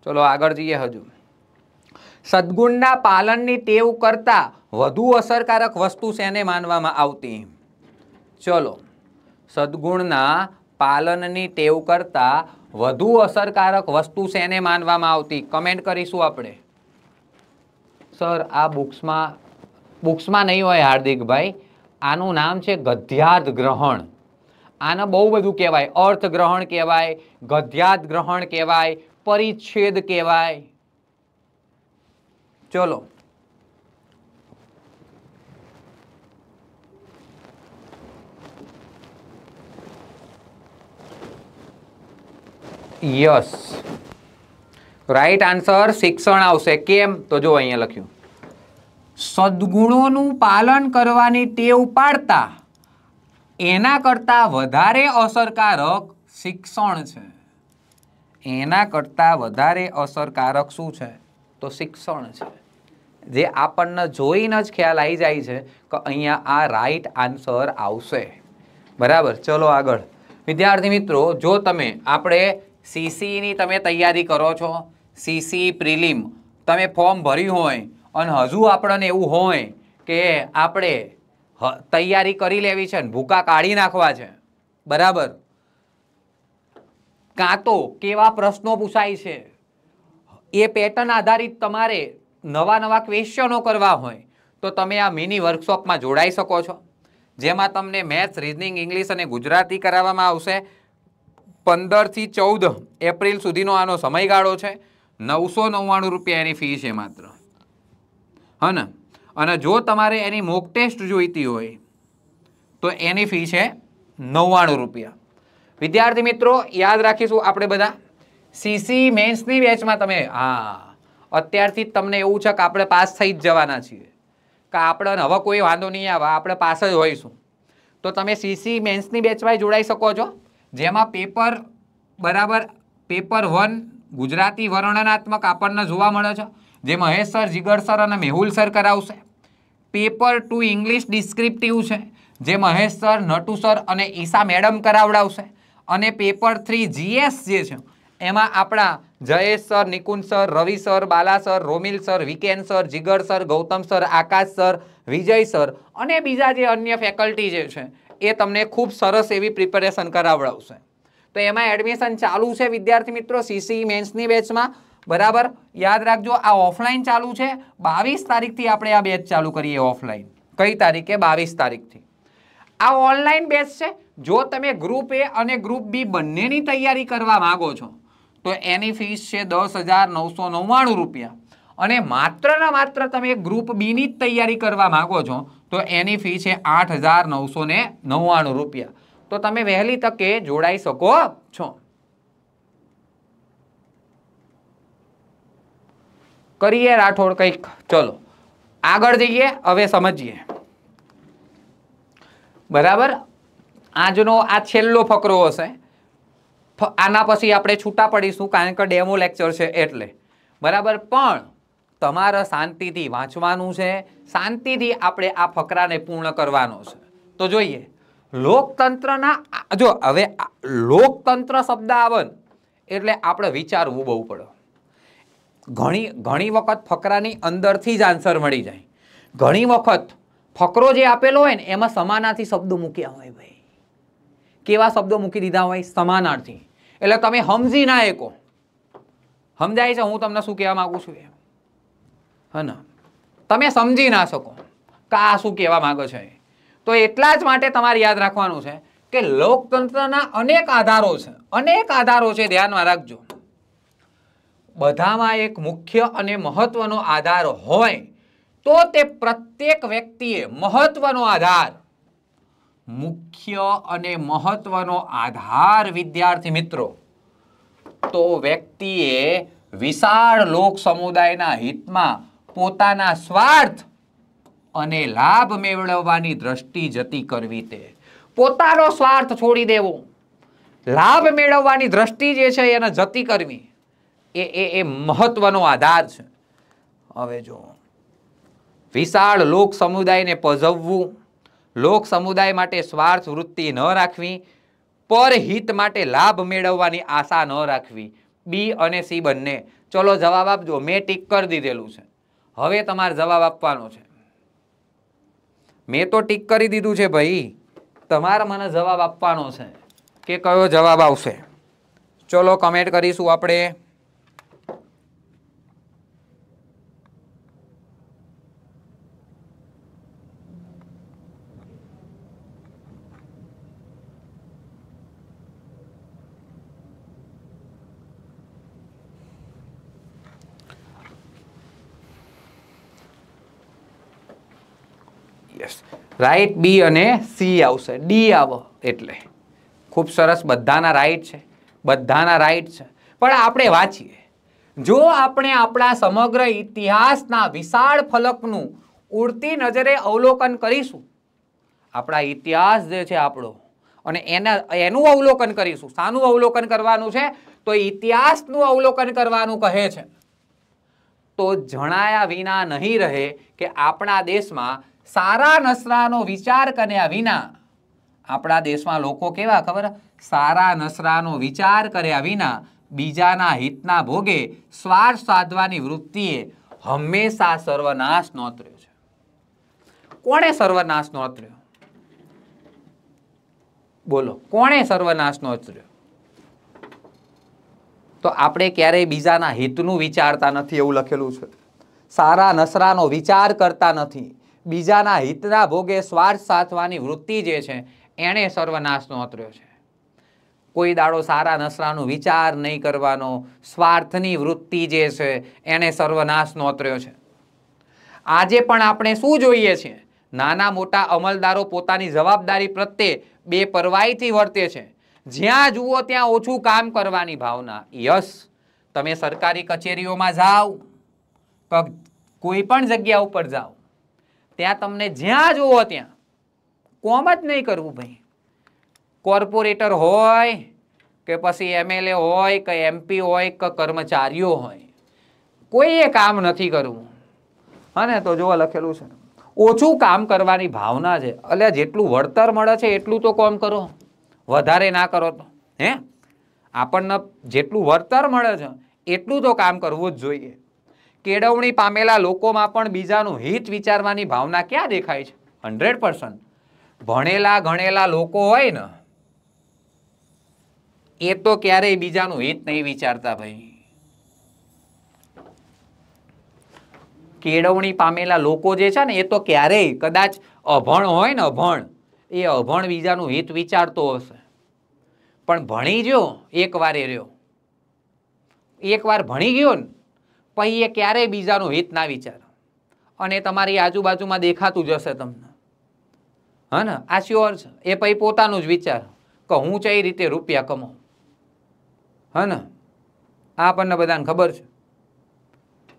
ચલો આગળ જઈએ હજુ. સદગુણના પાલનની ટેવ કરતાં વધુ અસરકારક વસ્તુ શેને માનવામાં આવતી? ચલો. સદગુણના પાલનની ટેવ કરતાં વધુ અસરકારક વસ્તુ શેને માનવામાં આવતી? કમેન્ટ કરીશું આપણે. સર આ બુક્સમાં બુક્સમાં નહીં હોય હાર્દિકભાઈ. આનું નામ છે ગદ્યાર્થ ગ્રહણ. આને બહુ બધું કહેવાય. અર્થ ગ્રહણ કહેવાય ગધ્યાર્થ ગ્રહણ કહેવાય, પરિચ્છેદ કહેવાય. ચલો. યસ. રાઈટ આન્સર શિક્ષણ આવશે. કેમ? તો જો અહીંયા લખ્યું. સદગુણોનું પાલન કરવાની ટેવ પાડતા. એના કરતાં વધારે અસરકારક શિક્ષણ છે. એના કરતાં વધારે અસરકારક શું છે? તો શિક્ષણ છે. જે આપણને જોઈને જ ખ્યાલ આવી જાય છે કે અહીંયા આ રાઈટ આન્સર આવશે. બરાબર? ચલો આગળ. વિદ્યાર્થી મિત્રો, જો તમે આપણે સીસીની તમે તૈયારી કરો છો, સીસી પ્રિલિમ, તમે ફોર્મ ભર્યું હોય અને હજુ આપણને એવું હોય કે આપણે તૈયારી કરી લેવી છે ને ભૂકા કાઢી નાખવા છે. બરાબર? કાં તો કેવા પ્રશ્નો પૂછાય છે? એ પેટર્ન આધારિત તમારે નવા નવા ક્વેશ્ચનો કરવા હોય તો તમે આ મિની વર્કશોપમાં જોડાઈ શકો છો. જેમાં તમને મેથ્સ, રીઝનિંગ, ઇંગ્લિશ અને ગુજરાતી કરાવવામાં આવશે. પંદરથી ચૌદ એપ્રિલ સુધીનો આનો સમયગાળો છે. નવસો નવ્વાણું રૂપિયા એની ફી છે માત્ર. હા ને અને જો તમારે એની મોક ટેસ્ટ જોઈતી હોય, તો એની ફી છે નવ્વાણું રૂપિયા. વિદ્યાર્થી મિત્રો, યાદ રાખીશું આપણે બધા. સીસી મેન્સની બેચમાં તમે, હા, અત્યારથી જ તમને એવું છે કે આપણે પાસ થઈ જ જવાના છીએ. કે આપણે હવે કોઈ વાંધો નહીં આવે, આપણે પાસ જ હોઈશું. તો તમે સીસી મેન્સની બેચમાં જોડાઈ શકો છો. જેમાં પેપર, બરાબર, પેપર વન, ગુજરાતી વર્ણનાત્મક આપણને જોવા મળે છે, જે મહેશ સર, જીગર સર અને મેહુલ સર કરાવશે. પેપર ટુ ઇંગ્લિશ ડિસ્ક્રિપ્ટિવ છે, જે મહેશ સર, નટુ સર અને ઈશા મેડમ કરાવડાવશે. અને પેપર થ્રી જીએસ જે છે, એમાં આપણા Jayesh sir, Nikunj sir, Ravi sir, Bala sir, Romil sir, Viken sir, Jigar sir, Gautam sir, Akash sir, Vijay sir અને બીજા જે અન્ય ફેકલ્ટી જે છે એ તમને ખૂબ સરસ એવી પ્રિપેરેશન કરાવડાવશે. તો એમાં એડમિશન ચાલુ છે વિદ્યાર્થી મિત્રો સીસી મેન્સની બેચમાં બરાબર? યાદ રાખજો, આ ઓફલાઈન ચાલુ છે. બાવીસ તારીખથી આપણે આ બેચ ચાલુ કરીએ ઓફલાઈન કઈ તારીખે? બાવીસ તારીખથી. આ ઓનલાઈન બેચ છે. જો તમે ગ્રુપ એ અને ગ્રુપ બી બંનેની તૈયારી કરવા માગો છો, તો એની ફીસ છે દસ હજાર નવસો નવ્વાણું રૂપિયા. અને માત્ર ને માત્ર તમે ગ્રુપ બીની જ તૈયારી કરવા માગો છો તો એની ફી છે આઠ હજાર નવસો ને નવ્વાણું રૂપિયા. તો તમે વહેલી તકે જોડાઈ શકો છો. કરીએ રાઠોડ કંઈક. ચલો. આગળ જઈએ, હવે સમજીએ. બરાબર? આજનો આ છેલ્લો ફકરો હશે. આના પછી આપણે છૂટા પડીશું કારણ કે ડેમો લેક્ચર છે એટલે. બરાબર? પણ તમારે શાંતિથી વાંચવાનું છે, શાંતિથી આપણે આ ફકરાને પૂર્ણ કરવાનો છે. તો જોઈએ, લોકતંત્રના જો હવે લોકતંત્ર શબ્દ આવન એટલે આપણે વિચારવું બહુ પડે. ઘણી ઘણી વખત ફકરાની અંદરથી જ આન્સર મળી જાય. ઘણી વખત ફકરો જે આપેલો હોય ને, એમાં સમાનાર્થી શબ્દો મૂક્યા હોય ભાઈ. કેવા શબ્દો મૂકી દીધા હોય? સમાનાર્થી. એટલે તમે સમજી ના એકો સમજાય છે? હું તમને શું કહેવા માગું છું એમ? હા ને તમે સમજી ના શકો કે આ શું કહેવા માગો છે તો એટલા જ માટે તમારે યાદ રાખવાનું છે કે લોકતંત્રના અનેક આધારો છે. અનેક આધારો છે, ધ્યાનમાં રાખજો. બધામાં એક મુખ્ય અને મહત્વનો આધાર હોય તો તે પ્રત્યેક વ્યક્તિએ મહત્વનો આધાર. મુખ્ય અને મહત્વનો આધાર, વિદ્યાર્થી મિત્રો. તો વ્યક્તિએ વિશાળ લોક સમુદાયના હિતમાં પોતાના સ્વાર્થ અને લાભ મેળવવાની દ્રષ્ટિ જતી કરવી તે. પોતાનો સ્વાર્થ છોડી દેવો. લાભ મેળવવાની દ્રષ્ટિ જે છે એને જતી કરવી. એ એ એ મહત્વનો આધાર છે. હવે જો, વિશાળ લોક સમુદાયને પજવવું, લોક સમુદાય માટે સ્વાર્થ વૃત્તિ ન રાખવી, પરહિત માટે લાભ મેળવવાની આશા ન રાખવી. બી અને સી બંને. ચલો જવાબ આપજો, મેં ટીક કરી દીધેલું છે. હવે તમારે જવાબ આપવાનો છે. મેં તો ટીક કરી દીધું છે ભાઈ. તમારે મને જવાબ આપવાનો છે કે કયો જવાબ આવશે? ચલો કમેન્ટ કરીશું આપણે યસ રાઈટ બી અને સી આવશે. ડી આવો. એટલે ખૂબ સરસ બધાના રાઈટ છે. બધાના રાઈટ છે. પણ આપણે વાંચીએ. જો આપણે આપણા સમગ્ર ઇતિહાસના વિશાળ ફલકનું ઉડતી નજરે અવલોકન કરીશું, આપણા ઇતિહાસ જે છે આપણો, અને એના, એનું અવલોકન કરીશું. શાનું અવલોકન કરવાનું છે? તો ઇતિહાસનું અવલોકન કરવાનું કહે છે. તો જણાયા વિના નહીં રહે કે આપણા દેશમાં સારા નસરાનો વિચાર કર્યા વિના આપણા દેશમાં લોકો કેવા ખબર? સારા નસરાનો વિચાર કર્યા વિના બીજાના હિતના ભોગે સ્વાર્થ સાધવાની વૃત્તિએ હંમેશા સર્વનાશ નોતર્યો છે. કોણે સર્વનાશ નોતર્યો બોલો, કોણે સર્વનાશ નોતર્યો તો આપણે ક્યારેય બીજાના હિતનું વિચારતા નથી એવું લખેલું છે. સારા નસરાનો વિચાર કરતા નથી. બીજાના હિતના ભોગે સ્વાર્થ સાધવાની વૃત્તિ જે છે, એણે સર્વનાશનો અતર્યો છે. કોઈ દાડો સારા નસરાનો વિચાર નહીં કરવાનો, સ્વાર્થની વૃત્તિ જે છે, એણે સર્વનાશ નોતર્યો છે. આજે પણ આપણે શું જોઈએ છીએ? નાના મોટા અમલદારો પોતાની જવાબદારી પ્રત્યે બે પરવાઈથી વર્તે છે. જ્યાં જુઓ ત્યાં ઓછું કામ કરવાની ભાવના. યસ, તમે સરકારી કચેરીઓમાં જાઓ કોઈ પણ જગ્યા ઉપર જાઓ. ત્યાં તમને જ્યાં જુઓ ત્યાં કોમ જ નહીં કરવું ભાઈ. કોર્પોરેટર હોય કે પછી એમએલએ હોય કે એમપી હોય કે કર્મચારીઓ હોય, કોઈએ કામ નથી કરવું. હા તો જોવા લખેલું છે, ઓછું કામ કરવાની ભાવના છે. એટલે જેટલું વળતર મળે છે એટલું તો કોમ કરો. વધારે ના કરો તો, હે? આપણને જેટલું વળતર મળે છે, એટલું તો કામ કરવું જ જોઈએ. કેળવણી પામેલા લોકોમાં પણ બીજાનું હિત વિચારવાની ભાવના ક્યાં દેખાય છે? હંડ્રેડ પર્સન્ટ ભણેલા ગણેલા લોકો હોય ને, એ તો ક્યારેય બીજાનું હિત નહીં વિચારતા ભાઈ. કેળવણી પામેલા લોકો જે છે ને, એ તો ક્યારેય, કદાચ અભણ હોય ને અભણ, એ અભણ બીજાનું હિત વિચારતો હશે. પણ ભણી ગયો, એક વાર એ રહ્યો એકવાર ભણી ગયો ને પછી એ ક્યારેય બીજાનું હિત ના વિચાર. અને તમારી આજુબાજુમાં દેખાતું જ હશે તમને. હા ને? આ શ્યોર છે. એ પછી પોતાનું જ વિચાર કે હું કઈ રીતે રૂપિયા કમાઉં. હા ને? આ આપણને બધાને ખબર છે.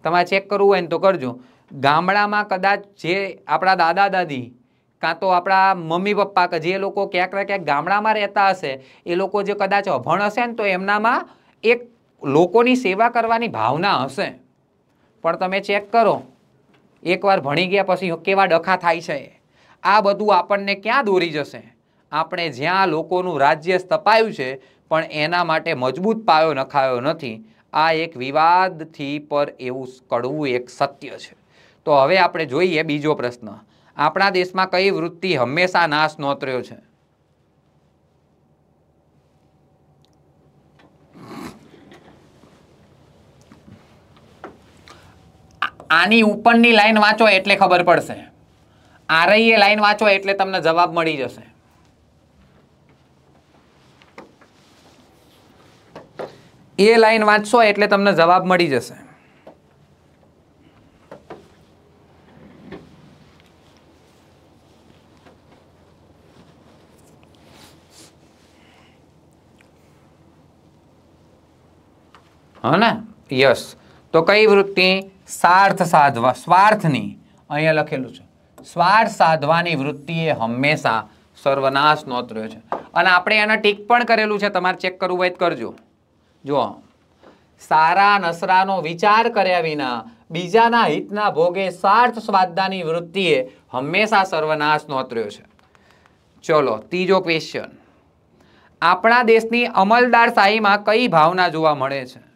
તમારે ચેક કરવું હોય ને તો કરજો. ગામડામાં કદાચ જે આપણા દાદા દાદી કાં તો આપણા મમ્મી પપ્પા કે જે લોકો ક્યાંક ને ક્યાંક ગામડામાં રહેતા હશે, એ લોકો જે કદાચ અભણ હશે ને તો એમનામાં એક લોકોની સેવા કરવાની ભાવના હશે. પણ તમે ચેક કરો. એકવાર ભણી ગયા પછી કેવા ડખા થાય છે. આ બધું આપણને ક્યાં દોરી જશે? આપણે જ્યાં લોકોનું રાજ્ય સ્થપાયું છે, પણ એના માટે મજબૂત પાયો નખાયો નથી. આ એક વિવાદથી પર એવું કડવું એક સત્ય છે. તો હવે આપણે જોઈએ બીજો પ્રશ્ન. આપણા દેશમાં કઈ વૃત્તિ હંમેશા નાશ નોતર્યો છે? આની ઉપરની લાઈન વાંચો એટલે ખબર પડશે. આરઈએ લાઈન વાંચો એટલે તમને જવાબ મળી જશે. એ લાઈન વાંચશો એટલે તમને જવાબ મળી જશે. હા ને? યસ. તો કઈ વૃત્તિ? સાર્થ સાધવા, સ્વાર્થની. અહીંયા લખેલું છે. સ્વાર્થ સાધવાની વૃત્તિએ હંમેશા સર્વનાશ નોતર્યો છે. અને આપણે એને ટીક પણ કરેલું છે. તમારે ચેક કરવું હોય કરજો. જુઓ. સારા નસરાનો વિચાર કર્યા વિના બીજાના હિતના ભોગે સ્વાર્થ સ્વાદની વૃત્તિએ હંમેશા સર્વનાશ નોતર્યો છે. ચલો, ત્રીજો ક્વેશ્ચન આપણા દેશની અમલદાર શાહીમાં કઈ ભાવના જોવા મળે છે?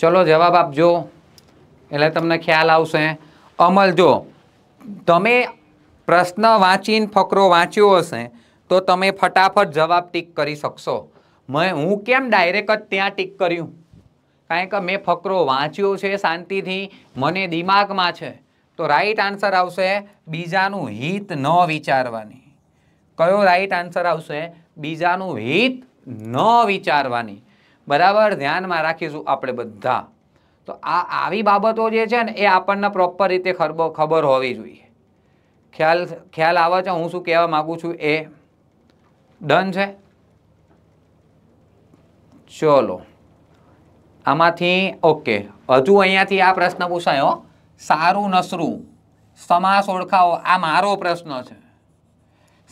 ચલો જવાબ આપજો. એટલે તમને ખ્યાલ આવશે. અમલ જો, તમે પ્રશ્ન વાંચીને ફકરો વાંચ્યો હશે, તો તમે ફટાફટ જવાબ ટીક કરી શકશો. મેં, હું કેમ ડાયરેક્ટ જ ત્યાં ટીક કર્યું? કારણ કે મેં ફકરો વાંચ્યો છે શાંતિથી, મને દિમાગમાં છે. તો રાઈટ આન્સર આવશે બીજાનું હિત ન વિચારવાની. કયો રાઈટ આન્સર આવશે? બીજાનું હિત ન વિચારવાની. બરાબર? ધ્યાનમાં રાખીશું આપણે બધા. તો આ આવી બાબતો જે છે ને, એ આપણને પ્રોપર રીતે ખબર હોવી જોઈએ. ખ્યાલ ખ્યાલ આવે છે? હું શું કહેવા માગું છું? એ ડન છે? ચલો. આમાંથી, ઓકે. હજુ અહીંયાથી આ પ્રશ્ન પૂછાયો સારું નસરું. સમાસ ઓળખાવો. આ મારો પ્રશ્ન છે.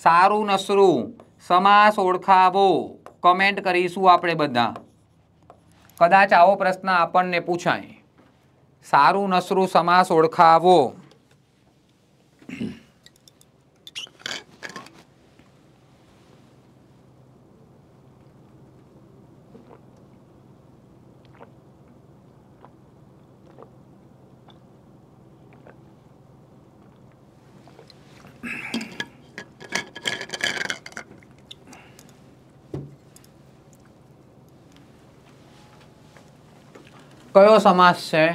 સારું નસરું. સમાસ ઓળખાવો. કમેન્ટ કરીશું આપણે બધા. કદાચ આવો પ્રશ્ન આપણને પૂછાય. સારું નસરું સમાસ ઓળખાવો. કયો સમાસ છે?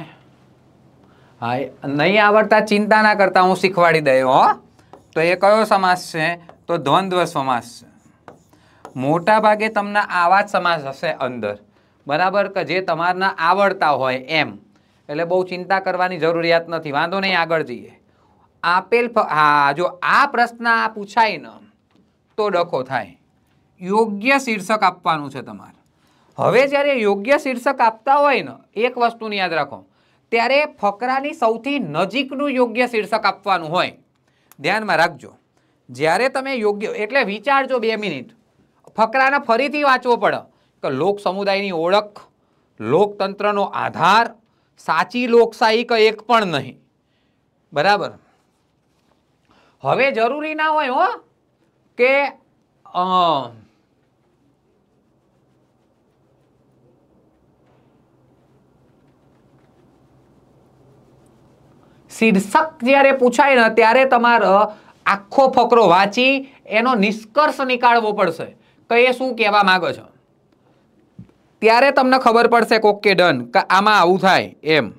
હા નહીં આવડતા ચિંતા ના કરતા હું શીખવાડી દઉં હો. તો એ કયો સમાસ છે? તો દ્વંદ્વ સમાસ છે. મોટા ભાગે તમને આવા જ સમાસ હશે અંદર. બરાબર કે જે તમારના આવડતા હોય એમ. એટલે બહુ ચિંતા કરવાની જરૂરિયાત નથી. વાંધો નહીં, આગળ જઈએ. આપેલ હા, જો આ પ્રશ્ન પૂછાય ન, તો ડખો થાય. યોગ્ય શીર્ષક આપવાનું છે તમારે. હવે જ્યારે યોગ્ય શીર્ષક આપતા હોય ને, એક વસ્તુની યાદ રાખો, ત્યારે ફકરાની સૌથી નજીકનું યોગ્ય શીર્ષક આપવાનું હોય. ધ્યાનમાં રાખજો. જ્યારે તમે યોગ્ય, એટલે વિચારજો બે મિનિટ. ફકરાને ફરીથી વાંચવો પડે કે લોક સમુદાયની ઓળખ, લોકતંત્રનો આધાર, સાચી લોકશાહી કે એક પણ નહીં. બરાબર? હવે જરૂરી ના હોય હો કે શીર્ષક જ્યારે પૂછાય ને ત્યારે તમારે આખો ફકરો વાંચી એનો નિષ્કર્ષ નીકાળવો પડશે. કે એ શું કહેવા માગો છો? ત્યારે તમને ખબર પડશે કે ડન, કે આમાં આવું થાય, એમ.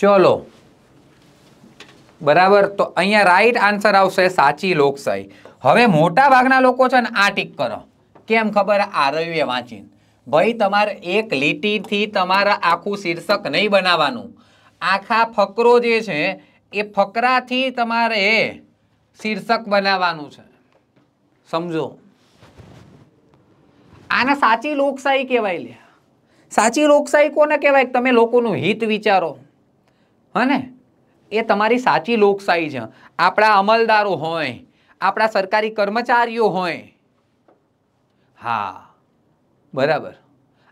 ચલો. બરાબર? તો અહીંયા રાઈટ આન્સર આવશે સાચી લોકશાહી. હવે મોટા ભાગના લોકો છે ને આ ટીક કરો. કેમ ખબર? આરવીએ વાંચીને. ભાઈ, તમારે એક લીટીથી તમારા આખું શીર્ષક નહીં બનાવવાનું. આખા ફકરો જે છે, એ ફકરાથી તમારે શીર્ષક બનાવવાનું છે. સમજો? આને સાચી લોકશાહી કહેવાય લે સાચી લોકશાહી કોને કહેવાય? તમે લોકોનું હિત વિચારો. હને? એ તમારી સાચી લોકશાહી છે. આપણા અમલદારો હોય, આપણા સરકારી કર્મચારીઓ હોય હા. બરાબર.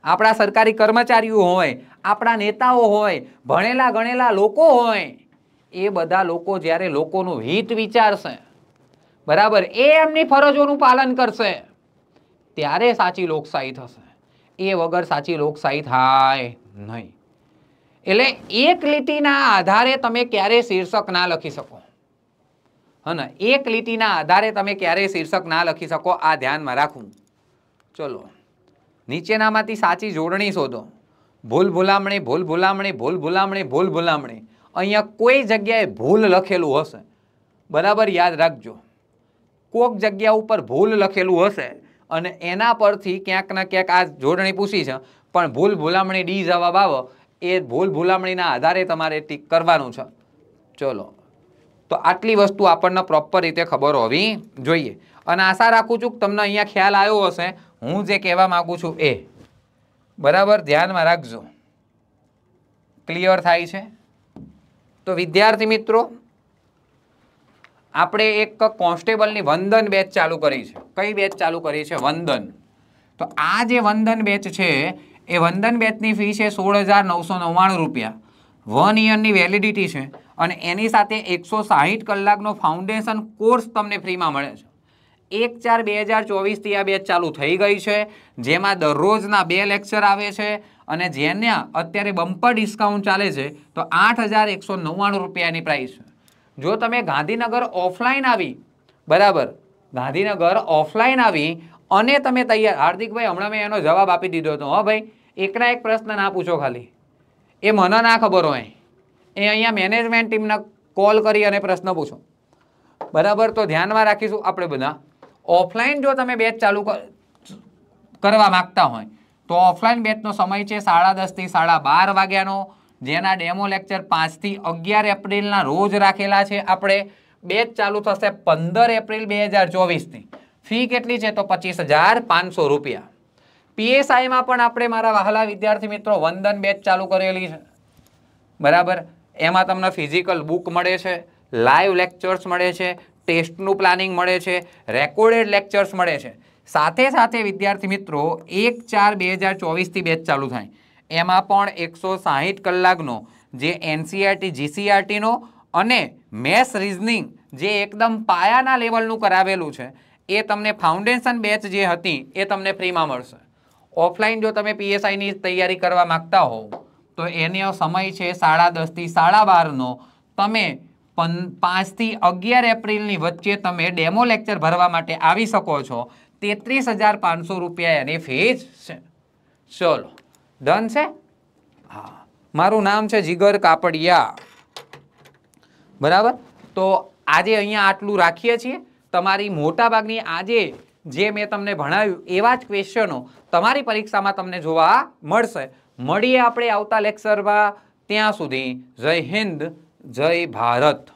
આપણા સરકારી કર્મચારીઓ હોય, આપણા નેતાઓ હોય, ભણેલા ગણેલા લોકો હોય, એ બધા લોકો જ્યારે લોકોનું હિત વિચારશે, બરાબર, એ એમની ફરજોનું પાલન કરશે, ત્યારે સાચી લોકશાહી થશે. એ વગર સાચી લોકશાહી થાય નહીં. એટલે એક લીટીના આધારે તમે ક્યારે શીર્ષક ના લખી શકો. હને, એક લીટીના આધારે તમે ક્યારેય શીર્ષક ના લખી શકો, આ ધ્યાનમાં રાખવું. ચલો. નીચેનામાંથી સાચી જોડણી શોધો. ભૂલ ભૂલામણી ભૂલ ભૂલામણી ભૂલ ભૂલામણી ભૂલ ભૂલામણી. અહીંયા કોઈ જગ્યાએ ભૂલ લખેલું હશે. બરાબર યાદ રાખજો. કોક જગ્યા ઉપર ભૂલ લખેલું હશે અને એના પરથી ક્યાંક ને ક્યાંક આ જોડણી પૂછી છે. પણ ભૂલ ભૂલામણી ડી જવાબ આવો. એ ભૂલ ભૂલામણીના આધારે તમારે ટીક કરવાનું છે. ચલો. તો આટલી વસ્તુ આપણને પ્રોપર રીતે ખબર હોવી જોઈએ. અને આશા રાખું છું કે તમને અહીંયા ખ્યાલ આવ્યો હશે. હું જે કહેવા માગું છું એ. બરાબર? ધ્યાનમાં રાખજો. ક્લિયર થાય છે? તો વિદ્યાર્થી મિત્રો, આપણે એક કોન્સ્ટેબલની વંદન બેચ ચાલુ કરી છે. કઈ બેચ ચાલુ કરી છે? વંદન. તો આ જે વંદન બેચ છે, એ વંદન બેચની ફી છે સોળ હજાર નવસો નવ્વાણું રૂપિયા. વન ઇયરની વેલિડિટી છે અને એની સાથે એકસો સાહીઠ કલાકનો ફાઉન્ડેશન કોર્સ તમને ફ્રીમાં મળે છે. એક ચાર બે હજાર ચોવીસથી આ બેચ ચાલુ થઈ ગઈ છે, જેમાં દરરોજના બે લેક્ચર આવે છે અને જેના અત્યારે બમ્પર ડિસ્કાઉન્ટ ચાલે છે, તો આઠ હજાર એકસો નવ્વાણું રૂપિયાની પ્રાઇસ જો તમે ગાંધીનગર ઓફલાઈન આવી, બરાબર, ગાંધીનગર ઓફલાઈન આવી અને તમે તૈયાર, હાર્દિકભાઈ, હમણાં મેં એનો જવાબ આપી દીધો હતો. હો ભાઈ, એકના એક પ્રશ્ન ના પૂછો ખાલી. એ મને ના ખબર હોય. એ અહીંયા મેનેજમેન્ટ ટીમને કોલ કરી અને પ્રશ્ન પૂછો. બરાબર, તો ધ્યાનમાં રાખીશું આપણે બધા. ઓફલાઈન જો તમે બેચ ચાલુ કર- કરવા માંગતા હોય, તો ઓફલાઈન બેચનો સમય છે સાડા દસથી સાડા બાર વાગ્યાનો. જેના ડેમો લેક્ચર પાંચથી અગિયાર એપ્રિલના રોજ રાખેલા છે આપણે. બેચ ચાલુ થશે પંદર એપ્રિલ બે હજાર ચોવીસની ફી કેટલી છે તો પચીસ હજાર પાંચસો રૂપિયા. પીએસઆઈમાં પણ આપણે મારા વહાલા વિદ્યાર્થી મિત્રો વંદન બેચ ચાલુ કરેલી છે. બરાબર? એમાં તમને ફિઝિકલ બુક મળે છે લાઈવ લેક્ચર્સ મળે છે ટેસ્ટનું પ્લાનિંગ મળે છે, રેકોર્ડેડ લેક્ચર્સ મળે છે. સાથે સાથે વિદ્યાર્થી મિત્રો, એક ચાર બે હજાર ચોવીસથી બેચ ચાલુ થાય. એમાં પણ એકસો સાહીઠ કલાકનો જે એનસીઆરટી, જીસીઆરટીનો અને મેથ્સ રિઝનિંગ જે એકદમ પાયાના લેવલનું કરાવેલું છે, એ તમને ફાઉન્ડેશન બેચ જે હતી, એ તમને ફ્રીમાં મળશે. ઓફલાઈન જો તમે પીએસઆઈની તૈયારી કરવા માંગતા હોવ, તો એનો સમય છે સાડા દસથી સાડા બારનો. તમે પાંચથી અગિયાર એપ્રિલની વચ્ચે તમે ડેમો લેક્ચર ભરવા માટે આવી શકો છો. તેત્રીસ હજાર પાંચસો રૂપિયા એની ફીસ છે. ચલો, ડન છે? હા. મારું નામ છે જીગર કાપડિયા. બરાબર? તો આજે અહીંયા આટલું રાખીએ છીએ. તમારી મોટાભાગની આજે જે મેં તમને ભણાવ્યું એવા જ ક્વેશ્ચનો તમારી પરીક્ષામાં તમને જોવા મળશે. મળીએ આપણે આવતા લેક્ચરમાં. ત્યાં સુધી જય હિન્દ. જય ભારત